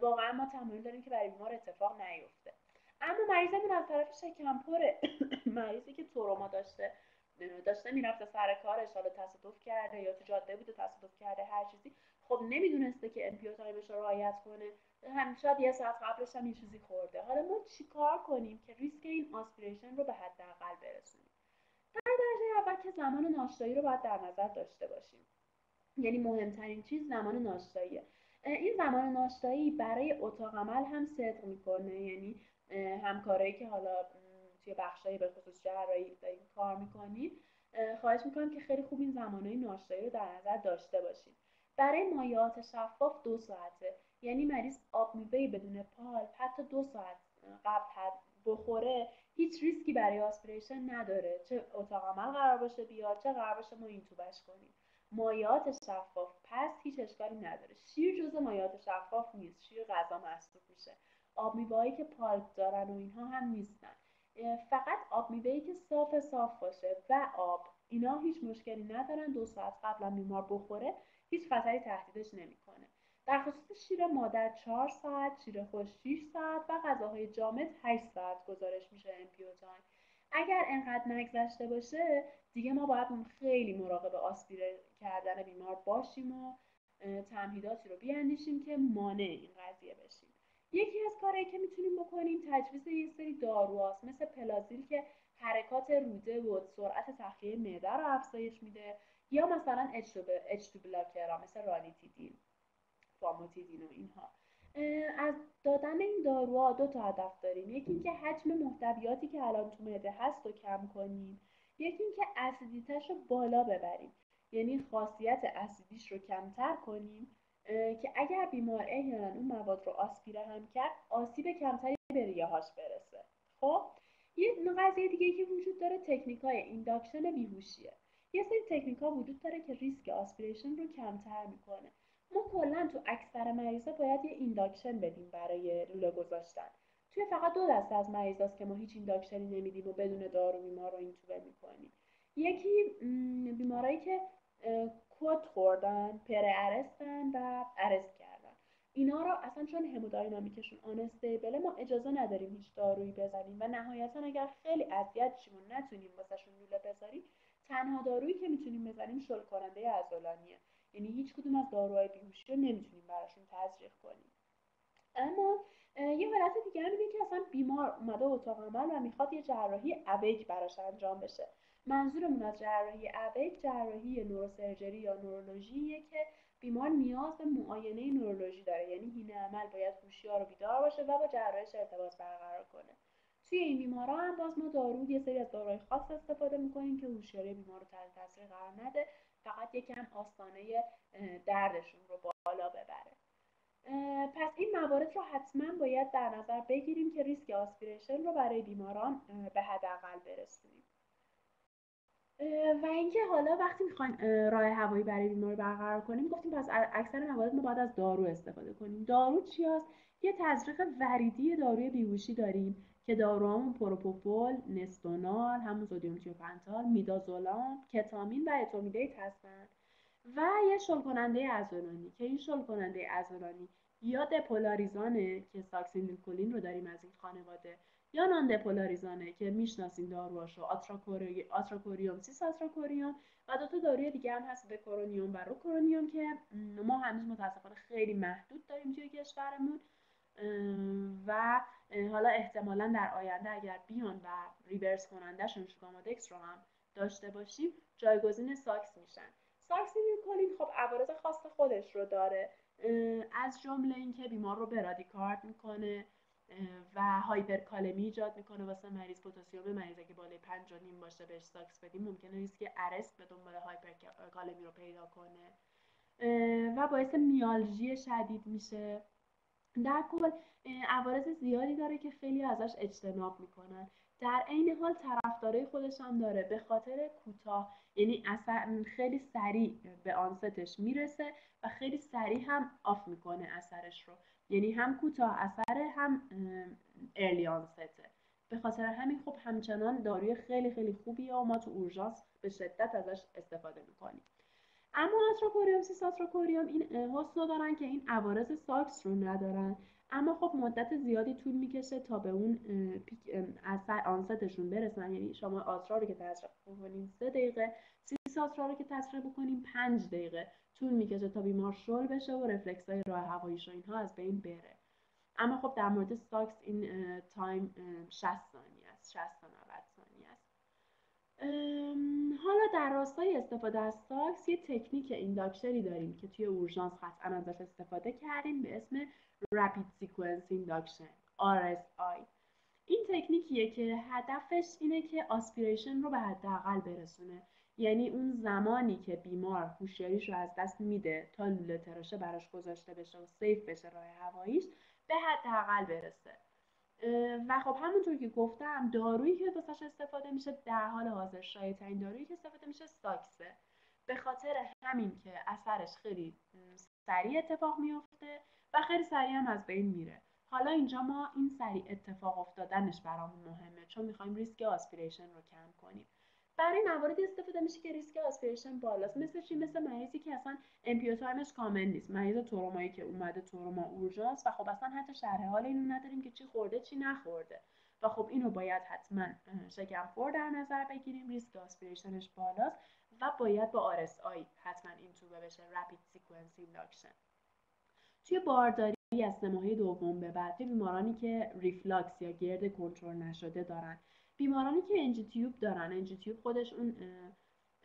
واقعا ما تمایل داریم که برای بیمار اتفاق نیفته. اما مریضمون از طرف شکمپره. مریضی که تروما داشته داشته می‌رفته سر کارش حالا تصادف کرده یا تو جاده بوده تصادف کرده هر چیزی. خب نمی‌دونسته که NPO time ش رو رعایت کنه. هم شاید یه ساعت قبلش هم یه چیزی خورده. حالا ما چیکار کنیم که ریسک این aspiration رو به حداقل برسونیم؟ در درجه اول که زمان ناشتایی رو باید در نظر داشته باشیم. یعنی مهمترین چیز زمان ناشتاییه این زمان ناشتایی برای اتاق عمل هم صدق می‌کنه. یعنی همکارایی که حالا توی بخشایی به خصوص جراحی داریم کار می‌کنیم خواهش می‌کنم که خیلی خوب این زمانهای ناشتایی رو در نظر داشته باشیم برای مایعات شفاف دو ساعته. یعنی مریض آب میوه بدون pulp حتی دو ساعت قبل بخوره هیچ ریسکی برای aspiration نداره. چه اتاق عمل قرار باشه بیاد چه قرار باشه ما اینتوبش کنیم. مایعات شفاف. پس هیچ اشکالی نداره. شیر جزء مایعات شفاف نیست. شیر غذا محسوب میشه. آب میوه‌ای که pulp دارن و اینها هم نیستن. فقط آب میوه‌ای که صاف صاف باشه و آب. اینا هیچ مشکلی ندارن. دو ساعت قبلا بیمار بخوره. هیچ خطری تهدیدش نمی‌کنه. در خصوص شیر مادر 4 ساعت شیر خوش 6 ساعت و غذاهای جامد 8 ساعت گزارش میشه. امپیو تایم اگر انقدر نگذشته باشه دیگه ما باید خیلی مراقب آسپیره کردن بیمار باشیم و تمهیداتی رو بیاندیشیم که مانع این قضیه بشیم. یکی از کارهایی که می‌تونیم بکنیم تجویز یه سری داروهاست مثل پلازیل که حرکات روده و سرعت تخلیه معده رو افزایش میده یا مثلا اچ تو بلاکرها مثل رانیتیدین فاموتیدین و اینها. از دادن این داروها دو تا هدف داریم. یکی اینکه حجم محتویاتی که الان تو معده هست رو کم کنیم. یکی اینکه اسیدیتش رو بالا ببریم. یعنی خاصیت اسیدیش رو کمتر کنیم. که اگر بیمار احیانا اون مواد رو آسپیره هم کرد آسیب کمتری به ریهاش برسه. خب؟ یه قضیه دیگه که وجود داره تکنیک های induction بیهوشیه. یه سری تکنیک ها وجود داره که ریسک aspiration رو کمتر می‌کنه. ما کلا تو اکثر مریضا باید یه induction بدیم برای لوله گذاشتن. توی فقط دو دسته از مریضاست که ما هیچ induction ی نمیدیم و بدون دارو بیمار رو اینتوبه می‌کنیم. یکی بیمارایی که کد خوردن پره ارستن و ارست کردن. اینا رو اصلا چون هموداینامیکشون آنستیبله ما اجازه نداریم هیچ دارویی بزنیم و نهایتا اگر خیلی اذیت و نتونیم واسهشون لوله بذاریم تنها دارویی که می‌تونیم بزنیم شل کننده عضلانیه. یعنی هیچ کدوم از داروهای بیهوشی رو نمی‌تونیم براشون تزریق کنیم. اما یه حالت دیگه هم اینه که اصلا بیمار اومده اتاق عمل و می‌خواد یه جراحی اویک براش انجام بشه. منظورمون از جراحی اویک جراحی نوروسرجری یا نورولوژیه که بیمار نیاز به معاینه نورولوژی داره. یعنی هینه عمل باید هوشیار و بیدار باشه و با جراحش ارتباط برقرار کنه. توی این بیمارا هم باز ما دارو یه سری از داروهای خاص استفاده می‌کنیم که هوشیاری بیمار رو تحت تاثیر قرار نده. فقط یکم آستانه دردشون رو بالا ببره. پس این موارد رو حتما باید در نظر بگیریم که ریسک آسپیریشن رو برای بیماران به حداقل برسونیم. و اینکه حالا وقتی می‌خوایم راه هوایی برای بیمار برقرار کنیم گفتیم پس اکثر موارد ما باید از دارو استفاده کنیم. دارو چی هست؟ یه تزریق وریدی داروی بیهوشی داریم. که داروهامون پروپوفول، نسدونال، همون سدیوم تیوپنتال، میدازولام، کتامین و اتومیدیت هستن. و یه شل کننده عضلانی که این شل کننده عضلانی یا دپولاریزانه که ساکسین رو داریم از این خانواده یا non دپولاریزانه که می‌شناسیم داروهاشو آتراکوری... سیس آتراکوریوم و دو تا داروی دیگه هم هست وکورونیوم و روکورونیوم که ما هنوز متاسفانه خیلی محدود داریم توی کشورمون. و حالا احتمالا در آینده اگر بیان و reverse کنندهشون سوگامادکس رو هم داشته باشیم جایگزین ساکس میشن. ساکسینیل کلین خب عوارض خاص خودش رو داره. از جمله اینکه بیمار رو برادیکارد می‌کنه و هایپرکالمی ایجاد می‌کنه. واسه مریض پتاسیم مریض اگه بالای پنج نیم باشه بهش ساکس بدیم ممکنه ریسک ارست به دنبال هایپرکالمی رو پیدا کنه. و باعث میالژی شدید میشه. در کل عوارض زیادی داره که خیلی ازش اجتناب می‌کنن. در عین حال طرفدارای خودش هم داره. به خاطر کوتاه یعنی اثر خیلی سریع به onset ش می‌رسه و خیلی سریع هم off می‌کنه اثرش رو. یعنی هم کوتاه اثر هم early onset ه به خاطر همین خب همچنان داروی خیلی خیلی خوبیه و ما تو اورژانس به شدت ازش استفاده می‌کنیم. اما آتراکوریوم سیس آتراکوریوم این حسن رو دارن که این عوارض ساکس رو ندارن. اما خب مدت زیادی طول می‌کشه تا به اون اثر onset شون برسن. یعنی شما آترا رو که تزریق بکنین سه دقیقه سیس آترا رو که تزریق بکنین پنج دقیقه. طول می‌کشه تا بیمار شل بشه و رفلکس های راه هواییش و اینها از بین بره. اما خب در مورد ساکس این time 60 ثانیه است. 60 تا 90 ثانیه است حالا در راستای استفاده از ساکس یه تکنیک induction ی داریم که توی اورژانس قطعا ازش استفاده کردیم به اسم Rapid Sequence Induction RSI این تکنیکیه که هدفش اینه که aspiration رو به حداقل برسونه. یعنی اون زمانی که بیمار هوشیاریش رو از دست میده تا لوله تراشه براش گذاشته بشه و سیف بشه راه هواییش به حداقل برسه. و خب همونطور که گفتم دارویی که واسش استفاده میشه در حال حاضر شایع دارویی که استفاده میشه ساکسه. به خاطر همین که اثرش خیلی سریع اتفاق میفته و خیلی سریع هم از بین میره. حالا اینجا ما این سریع اتفاق افتادنش برامون مهمه چون می‌خوایم ریسک آسپیریشن رو کم کنیم. برای مواردی استفاده میشه که ریسک aspiration بالاست. مثل چی؟ مثل مریضی که اصلا NPO time ش کامل نیست. مریض ترومایی که اومده تروما اورژانس و خب اصلا حتی شرح حال اینو نداریم که چی خورده چی نخورده. و خب اینو باید حتما شکم full در نظر بگیریم. ریسک aspiration ش بالاست و باید با RSI حتما اینتوبه بشه rapid sequence induction توی بارداری از ماهه دوم به بعد بیمارانی که reflux یا GERD کنترل نشده دارن. بیمارانی که NG tube دارن NG tube خودش اون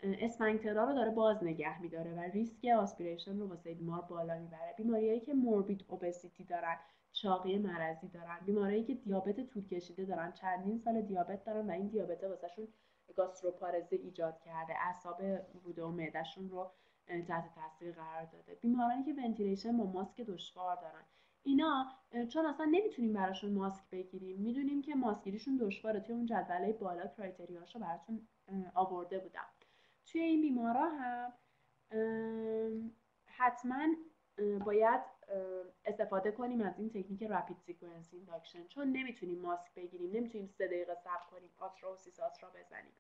اسفنکترا رو داره باز نگه میداره و ریسک aspiration رو واسه بیمار بالا می‌بره. بیماریایی که morbid obesity دارن چاقی مرضی دارن بیماریایی که دیابت طول کشیده دارن چندین سال دیابت دارن و این دیابت واسهشون گاستروپارزه ایجاد کرده اعصاب روده و معدهشون رو تحت تاثیر قرار داده. بیمارانی که ventilation با ماسک دشوار دارن. اینا چون اصلا نمی‌تونیم براشون ماسک بگیریم. می‌دونیم که ماسکگیریشون دشواره. توی اون جدوله بالا criteria شو براتون آورده بودم. توی این بیمارا هم حتما باید استفاده کنیم از این تکنیک rapid sequence induction چون نمی‌تونیم ماسک بگیریم. نمی‌تونیم سه دقیقه صبر کنیم. آترا بزنیم.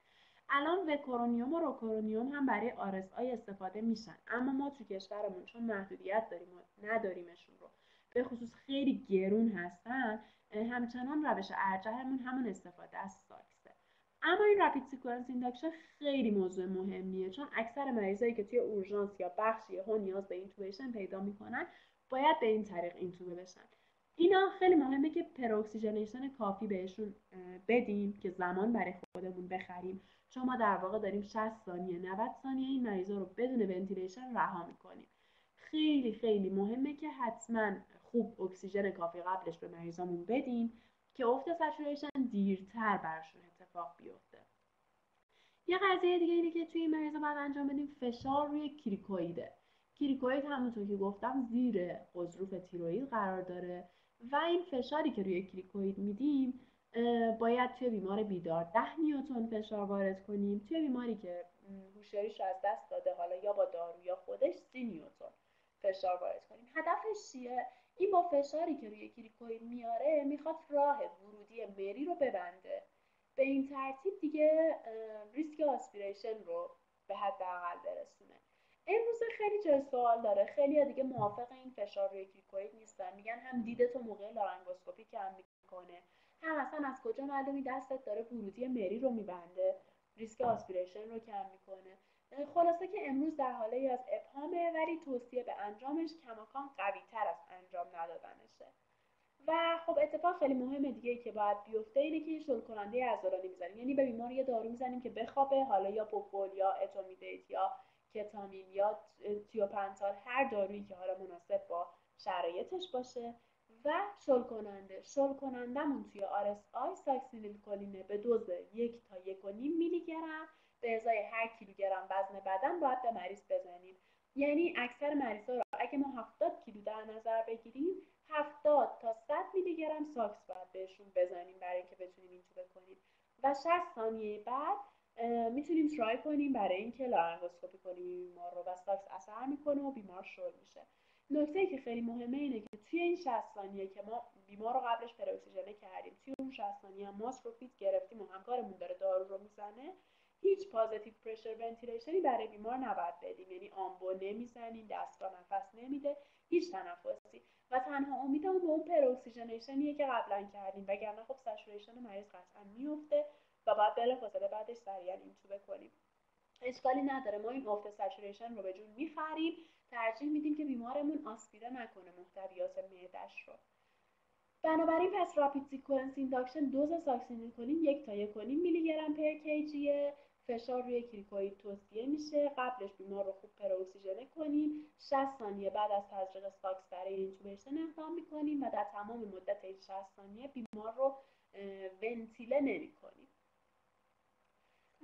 الان وکورونیوم و روکورونیوم هم برای RSI استفاده میشن. اما ما تو کشورمون چون محدودیت داریم و نداریمشون رو. به خصوص خیلی گرون هستن همچنان روش ارجحمون همون استفاده از ساکسه اما این rapid sequence induction خیلی موضوع مهمیه چون اکثر مریضایی که توی اورژانس یا بخش یهو نیاز به intubation پیدا می‌کنن باید به این طریق اینتوبه بشن. اینا خیلی مهمه که preoxygenation کافی بهشون بدیم که زمان برای خودمون بخریم. چون ما در واقع داریم 60 ثانیه 90 ثانیه این مریضا رو بدون ventilation رها می‌کنیم. خیلی خیلی مهمه که حتما خوب اکسیژن کافی قبلش به مریضامون بدیم که افت سچوریشن دیرتر براشون اتفاق بیفته. یه قضیه دیگه اینه که توی این مریضا باید انجام بدیم فشار روی کریکویده کریکوید همونطور که گفتم زیر قضروف تیروئید قرار داره و این فشاری که روی کریکوید میدیم باید توی بیمار بیدار 10 نیوتن فشار وارد کنیم. توی بیماری که هوشیاریش از دست داده حالا یا با دارو یا خودش 30 نیوتن فشار وارد کنیم. هدفش چیه؟ این با فشاری که روی کریکوید میاره می‌خواد راه ورودی مری رو ببنده. به این ترتیب دیگه ریسک آسپیریشن رو به حداقل برسونه. امروز خیلی جای سوال داره. خیلی دیگه موافق این فشار روی کریکوید نیستن. میگن هم دیده تو موقع لارنگوسکوپی کم می‌کنه. هم اصلا از کجا معلومی دستت داره ورودی مری رو میبنده. ریسک aspiration رو کم می‌کنه. خلاصه که امروز در هاله از ابهامه ولی توصیه به انجامش کماکان قوی تر از انجام ندادنشه. و خب اتفاق خیلی مهم دیگه ای که باید بیفته اینه که شل کننده عضلانی می‌زنیم یعنی به بیمار یه دارو می‌زنیم که بخوابه حالا یا پروپوفول یا اتومیدیت یا کتامین یا تیوپنتال هر دارویی که حالا مناسب با شرایطش باشه. و شل کننده شل کنندمون توی RSI ساکسینیل کلینه به دوز یک تا یک و نیم میلی گرم به ازای هر کیلوگرم وزن بدن باید به مریض بزنیم. یعنی اکثر مریضا رو اگه ما 70 کیلو در نظر بگیریم 70 تا 100 میلی گرم ساکس باید بهشون بزنیم برای اینکه بتونیم اینتوبه بکنیم. و 60 ثانیه بعد می‌تونیم try کنیم برای اینکه لارنگوسکوپی کنیم بیمار رو و ساکس اثر می‌کنه و بیمار شل میشه. نکته که خیلی مهمه اینه که توی این 60 ثانیه که ما بیمار رو قبلش پره‌اکسیژنه کردیم توی اون 60 ثانیه ماسک رو fit گرفتیم و همکارمون داره دارو رو می‌زنه. هیچ positive pressure ventilation ی برای بیمار نباید بدیم. یعنی آمبو نمی‌زنیم دستگاه نفس نمیده هیچ تنفسی. و تنها امیدمون به اون preoxygenation یه که قبلا کردیم. وگرنه خب saturation مریض قطعا میفته و باید بلافاصله بعدش سریعا اینتوبه بکنیم. اشکالی نداره. ما این افت saturation رو به جون می‌خریم. ترجیح میدیم که بیمارمون آسپیره نکنه محتویات معده‌ش رو. بنابراین پس rapid sequence induction دوز ساکسینیل کولین یک تا یک میلی گرم per kg ه. فشار روی cricoid توصیه میشه. قبلش بیمار رو خوب پره‌اکسیژنه کنیم. 60 ثانیه بعد از تزریق ساکس برای intubation اقدام می‌کنیم و در تمام مدت این 60 ثانیه بیمار رو ونتیله نمی‌کنیم.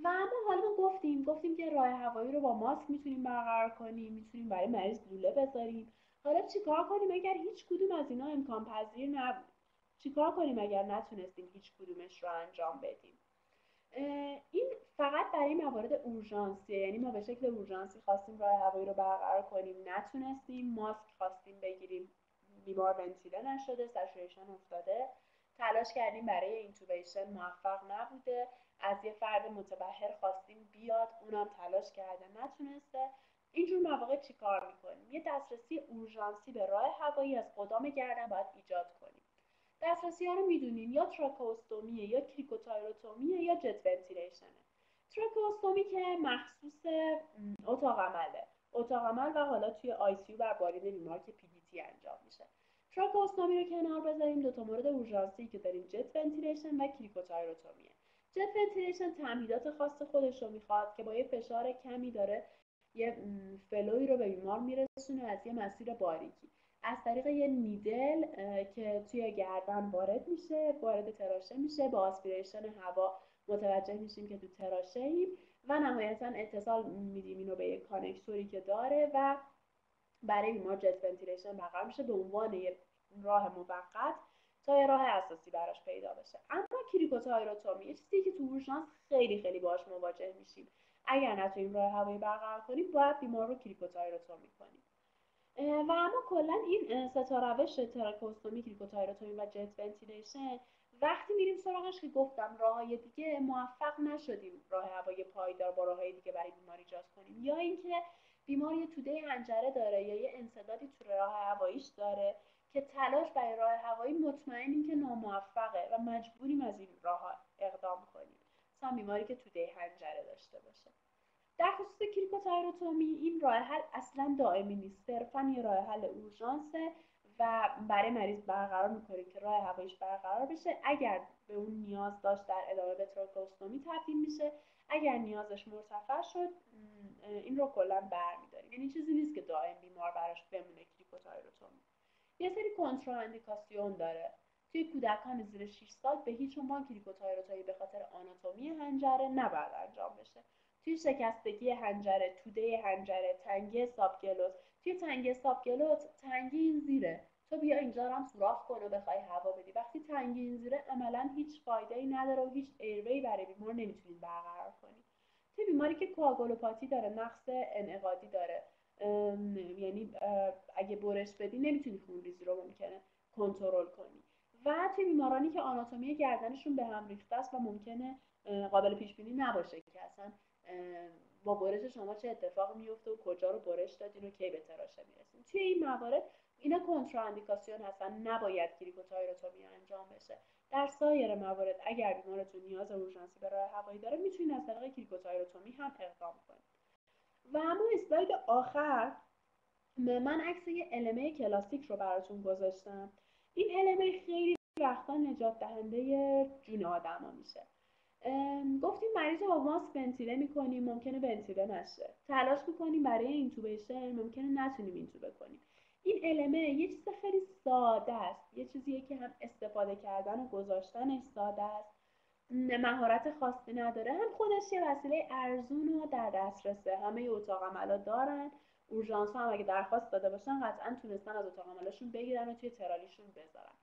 و اما حالا گفتیم گفتیم که راه هوایی رو با ماسک می‌تونیم برقرار کنیم می‌تونیم برای مریض لوله بذاریم. حالا چیکار کنیم اگر هیچ کدوم از اینا امکان پذیر نبود؟ چیکار کنیم اگر نتونستیم هیچ کدومش رو انجام بدیم؟ این فقط برای موارد اورژانسیه. یعنی ما به شکل اورژانسی خواستیم راه هوایی رو برقرار کنیم نتونستیم ماسک خواستیم بگیریم. بیمار ونتیله نشده سچوریشن افتاده. تلاش کردیم برای اینتوبیشن موفق نبوده. از یه فرد متبهر خواستیم بیاد اونم تلاش کرده نتونسته. اینجور مواقع چیکار می‌کنیم؟ یه دسترسی اورژانسی به راه هوایی از قدام گردن باید ایجاد کنیم. دسترسی ها رو می‌دونین. یا تراکوستومیه یا cricothyrotomy ه یا jet ventilation ه. تراکوستومی که مخصوص اتاق عمله. اتاق عمل و حالا توی ICU بر بالین بیمار که PT انجام میشه. تراکوستومی رو کنار بذاریم. دو تا مورد اورژانسی که داریم. jet ventilation و cricothyrotomy ه jet ventilation تمهیدات خاص خودش رو می‌خواد که با یه فشار کمی داره یه flow ی رو به بیمار میرسونه از یه مسیر باریکی. از طریق یه needle که توی گردن وارد میشه وارد تراشه میشه با aspiration هوا متوجه میشیم که تو تراشه ایم و نهایتا اتصال میدیم اینو به یک connector ی که داره و برای بیمار jet ventilation برقرار میشه به عنوان یه راه موقت تا یه راه اساسی براش پیدا بشه. اما cricothyrotomy یه چیزی که تو اورژانس خیلی خیلی باش مواجه میشیم. اگر نتونیم راه هوایی برقرار کنیم باید بیمار رو cricothyrotomy کنیم. و اما کلا این سه تا روش تراکوستومی کریکوتایروتومی و جت ونتیلیشن وقتی میریم سراغش که گفتم راههای دیگه موفق نشدیم راه هوایی پایدار با راههای دیگه برای بیمار ایجاد کنیم. یا اینکه بیمار یه توده حنجره داره یا یه انسدادی تو راه هواییش داره که تلاش برای راه هوایی مطمئنیم که ناموفقه و مجبوریم از این راه اقدام کنیم. مثلا بیماری که توده حنجره داشته باشه. در خصوص کریکوتایروتومی این راه حل اصلا دائمی نیست. صرفا یه راه حل اورژانسه و برای مریض برقرار می‌کنیم که راه هواییش برقرار بشه. اگر به اون نیاز داشت در ادامه به تراکوستومی تبدیل میشه. اگر نیازش مرتفع شد این رو کلا برمیداریم. یعنی چیزی نیست که دائم بیمار براش بمونه کریکوتایروتومی یه سری کنتراندیکاسیون داره. توی کودکان زیر 6 سال به هیچ عنوان کریکوتایروتومی به خاطر آناتومی هنجره نباید انجام بشه. توی شکستگی هنجره توده هنجره تنگی سابگلوت توی تنگی سابگلوت تنگی این زیره. تو بیا اینجا رو هم سوراخ کن و بخوای هوا بدی. وقتی تنگی این زیره عملا هیچ فایده ای نداره و هیچ ایروی برای بیمار نمی‌تونید برقرار کنید توی بیماری که کوآگولوپاتی داره نقص انعقادی داره. یعنی اگه برش بدی نمی‌تونی خونریزی رو ممکنه کنترل کنی. و توی بیمارانی که آناتومی گردنشون به هم ریخته است و ممکنه قابل پیش بینی نباشه که اصلا با برش شما چه اتفاق میفته و کجا رو برش دادین و کی به تراشه می‌رسین توی این موارد اینا کنتراندیکاسیون هستن نباید کریکوتایروتومی انجام بشه. در سایر موارد اگر بیمارتون نیاز اورژانسی به راه هوایی داره می‌تونید از طریق کریکوتایروتومی هم اقدام کنید. و اما اسلاید آخر من عکس یه المه کلاسیک رو براتون گذاشتم. این المه خیلی وقتا نجات دهنده جون آدما میشه. گفتیم مریض با ماسک ونتیله می‌کنیم ممکنه ونتیله نشه. تلاش می‌کنیم برای اینتوبیشن ممکنه نتونیم اینتوبه کنیم این المه یه چیز خیلی ساده است. یه چیزیه که هم استفاده کردن و گذاشتنش ساده است. مهارت خاصی نداره. هم خودش یه وسیله ارزون و در دسترسه. همه اتاق عملا دارن. اورژانس هم اگه درخواست داده باشن قطعا تونستن از اتاق عملشون بگیرن و توی ترالیشون بذارن.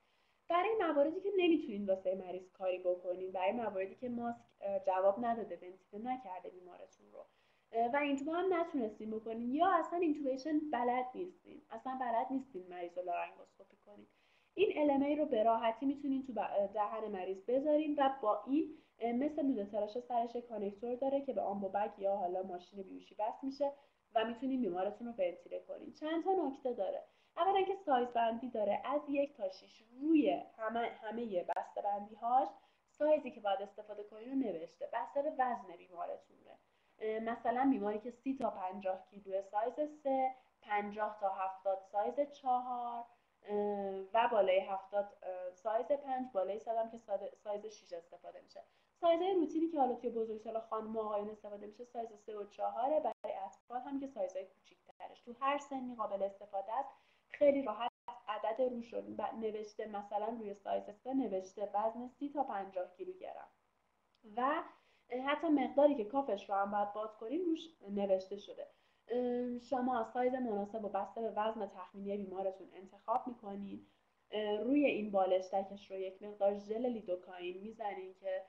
برای مواردی که نمی‌تونید واسه مریض کاری بکنین برای مواردی که ماسک جواب نداده ونتیله نکرده بیمارتون رو. و اینتوبه هم نتونستین بکنین یا اصلا intubation بلد نیستین. اصلا بلد نیستین مریض رو لارنگوسکوپی کنین. این LMA رو به راحتی می‌تونین تو دهن مریض بذارین و با این مثل لوله تراش سرش connector داره که به Ambu bag یا حالا ماشین بیهوشی وصل میشه و می‌تونین بیمارتون رو ونتیله کنین. چند تا نکته داره. اولا که سایز بندی داره. از یک تا شیش روی همه همه بسته بندی هاش سایزی که باید استفاده کنین رو نوشته. بسته به وزن بیمارتونه. مثلا بیماری که سی تا پنجاه کیلو سایز سه پنجاه تا هفتاد سایز چهار و بالای هفتاد سایز پنج بالای هم که سایز 6 استفاده میشه. سایزهای روتینی که حالا توی بزرگسال خانم آقایون استفاده میشه سایز 3 و 4 برای اطفال هم که سایزهای کوچیک‌ترش. تو هر سنی قابل استفاده است خیلی راحت عدد روش رو نوشته مثلا روی سایز 3 نوشته وزن 30 تا 50 کیلوگرم و حتی مقداری که کافش رو هم باید باز کنیم روش نوشته شده. شما سایز مناسب و بسته به وزن تخمینی بیمارتون انتخاب می‌کنین. روی این بالشتکش رو یک مقدار ژل لیدوکاین می‌زنین که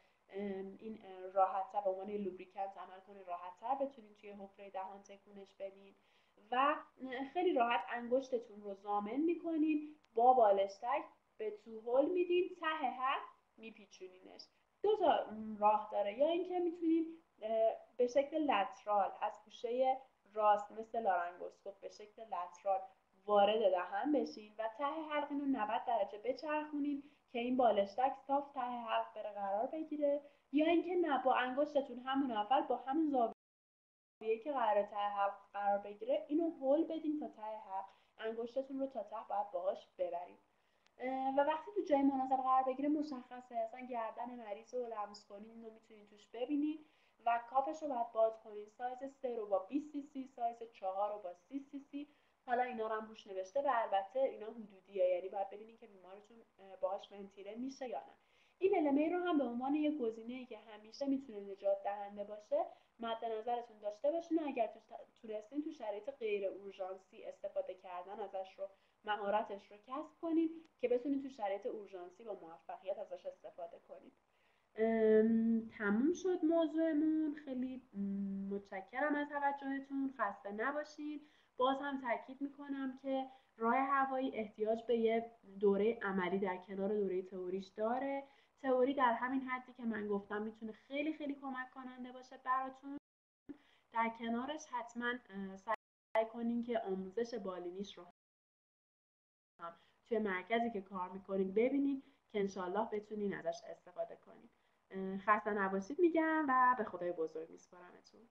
این راحتتر به عنوان لوبریکنت عمل کنه راحتتر بتونین توی حفره دهان تکونش بدین. و خیلی راحت انگشتتون رو زامن می‌کنین با بالشتک به تو هل میدین ته حلق میپیچونینش. دو تا راه داره. یا اینکه می‌تونین به شکل لترال از گوشه راست مثل لارنگوسکوپ به شکل لترال وارد دهن بشین و ته حلق رو 90 درجه بچرخونین که این بالشتک صاف ته حلق بره قرار بگیره. یا اینکه نه با انگشتتون همون اول با همون زاویه که قرار ته حلق قرار بگیره اینو هول بدین تا ته حلق انگشتتون رو تا ته باید باهاش ببرید و وقتی تو جای مناسب قرار بگیره مشخصه. اصلا گردن مریض رو لمس کنین اینو می‌تونین توش ببینید و cuff ش رو باید باز کنین. سایز 3 رو با 20 سی سی سایز 4 رو با 30 سی سی. حالا اینا رو هم روش نوشته و البته اینا حدودیه. یعنی باید ببینین که بیمارتون باهاش ونتیله میشه یا نه. این LMA رو هم به عنوان یک گزینه که همیشه می‌تونه نجات دهنده باشه مد نظرتون داشته باشین و اگر تونستین تو شرایط غیر اورژانسی استفاده کردن ازش رو مهارتش رو کسب کنید که بتونید تو شرایط اورژانسی با موفقیت ازش استفاده کنید تموم شد موضوعمون. خیلی متشکرم از توجهتون. خسته نباشید باز هم تاکید می‌کنم که راه هوایی احتیاج به یه دوره عملی در کنار دوره تئوریش داره. تئوری در همین حدی که من گفتم می‌تونه خیلی خیلی کمک کننده باشه براتون. در کنارش حتما سعی کنین که آموزش بالینیش رو هم توی مرکزی که کار می‌کنین ببینین که انشالله بتونین ازش استفاده کنین. خسته نباشید میگم و به خدای بزرگ میسپارمتون.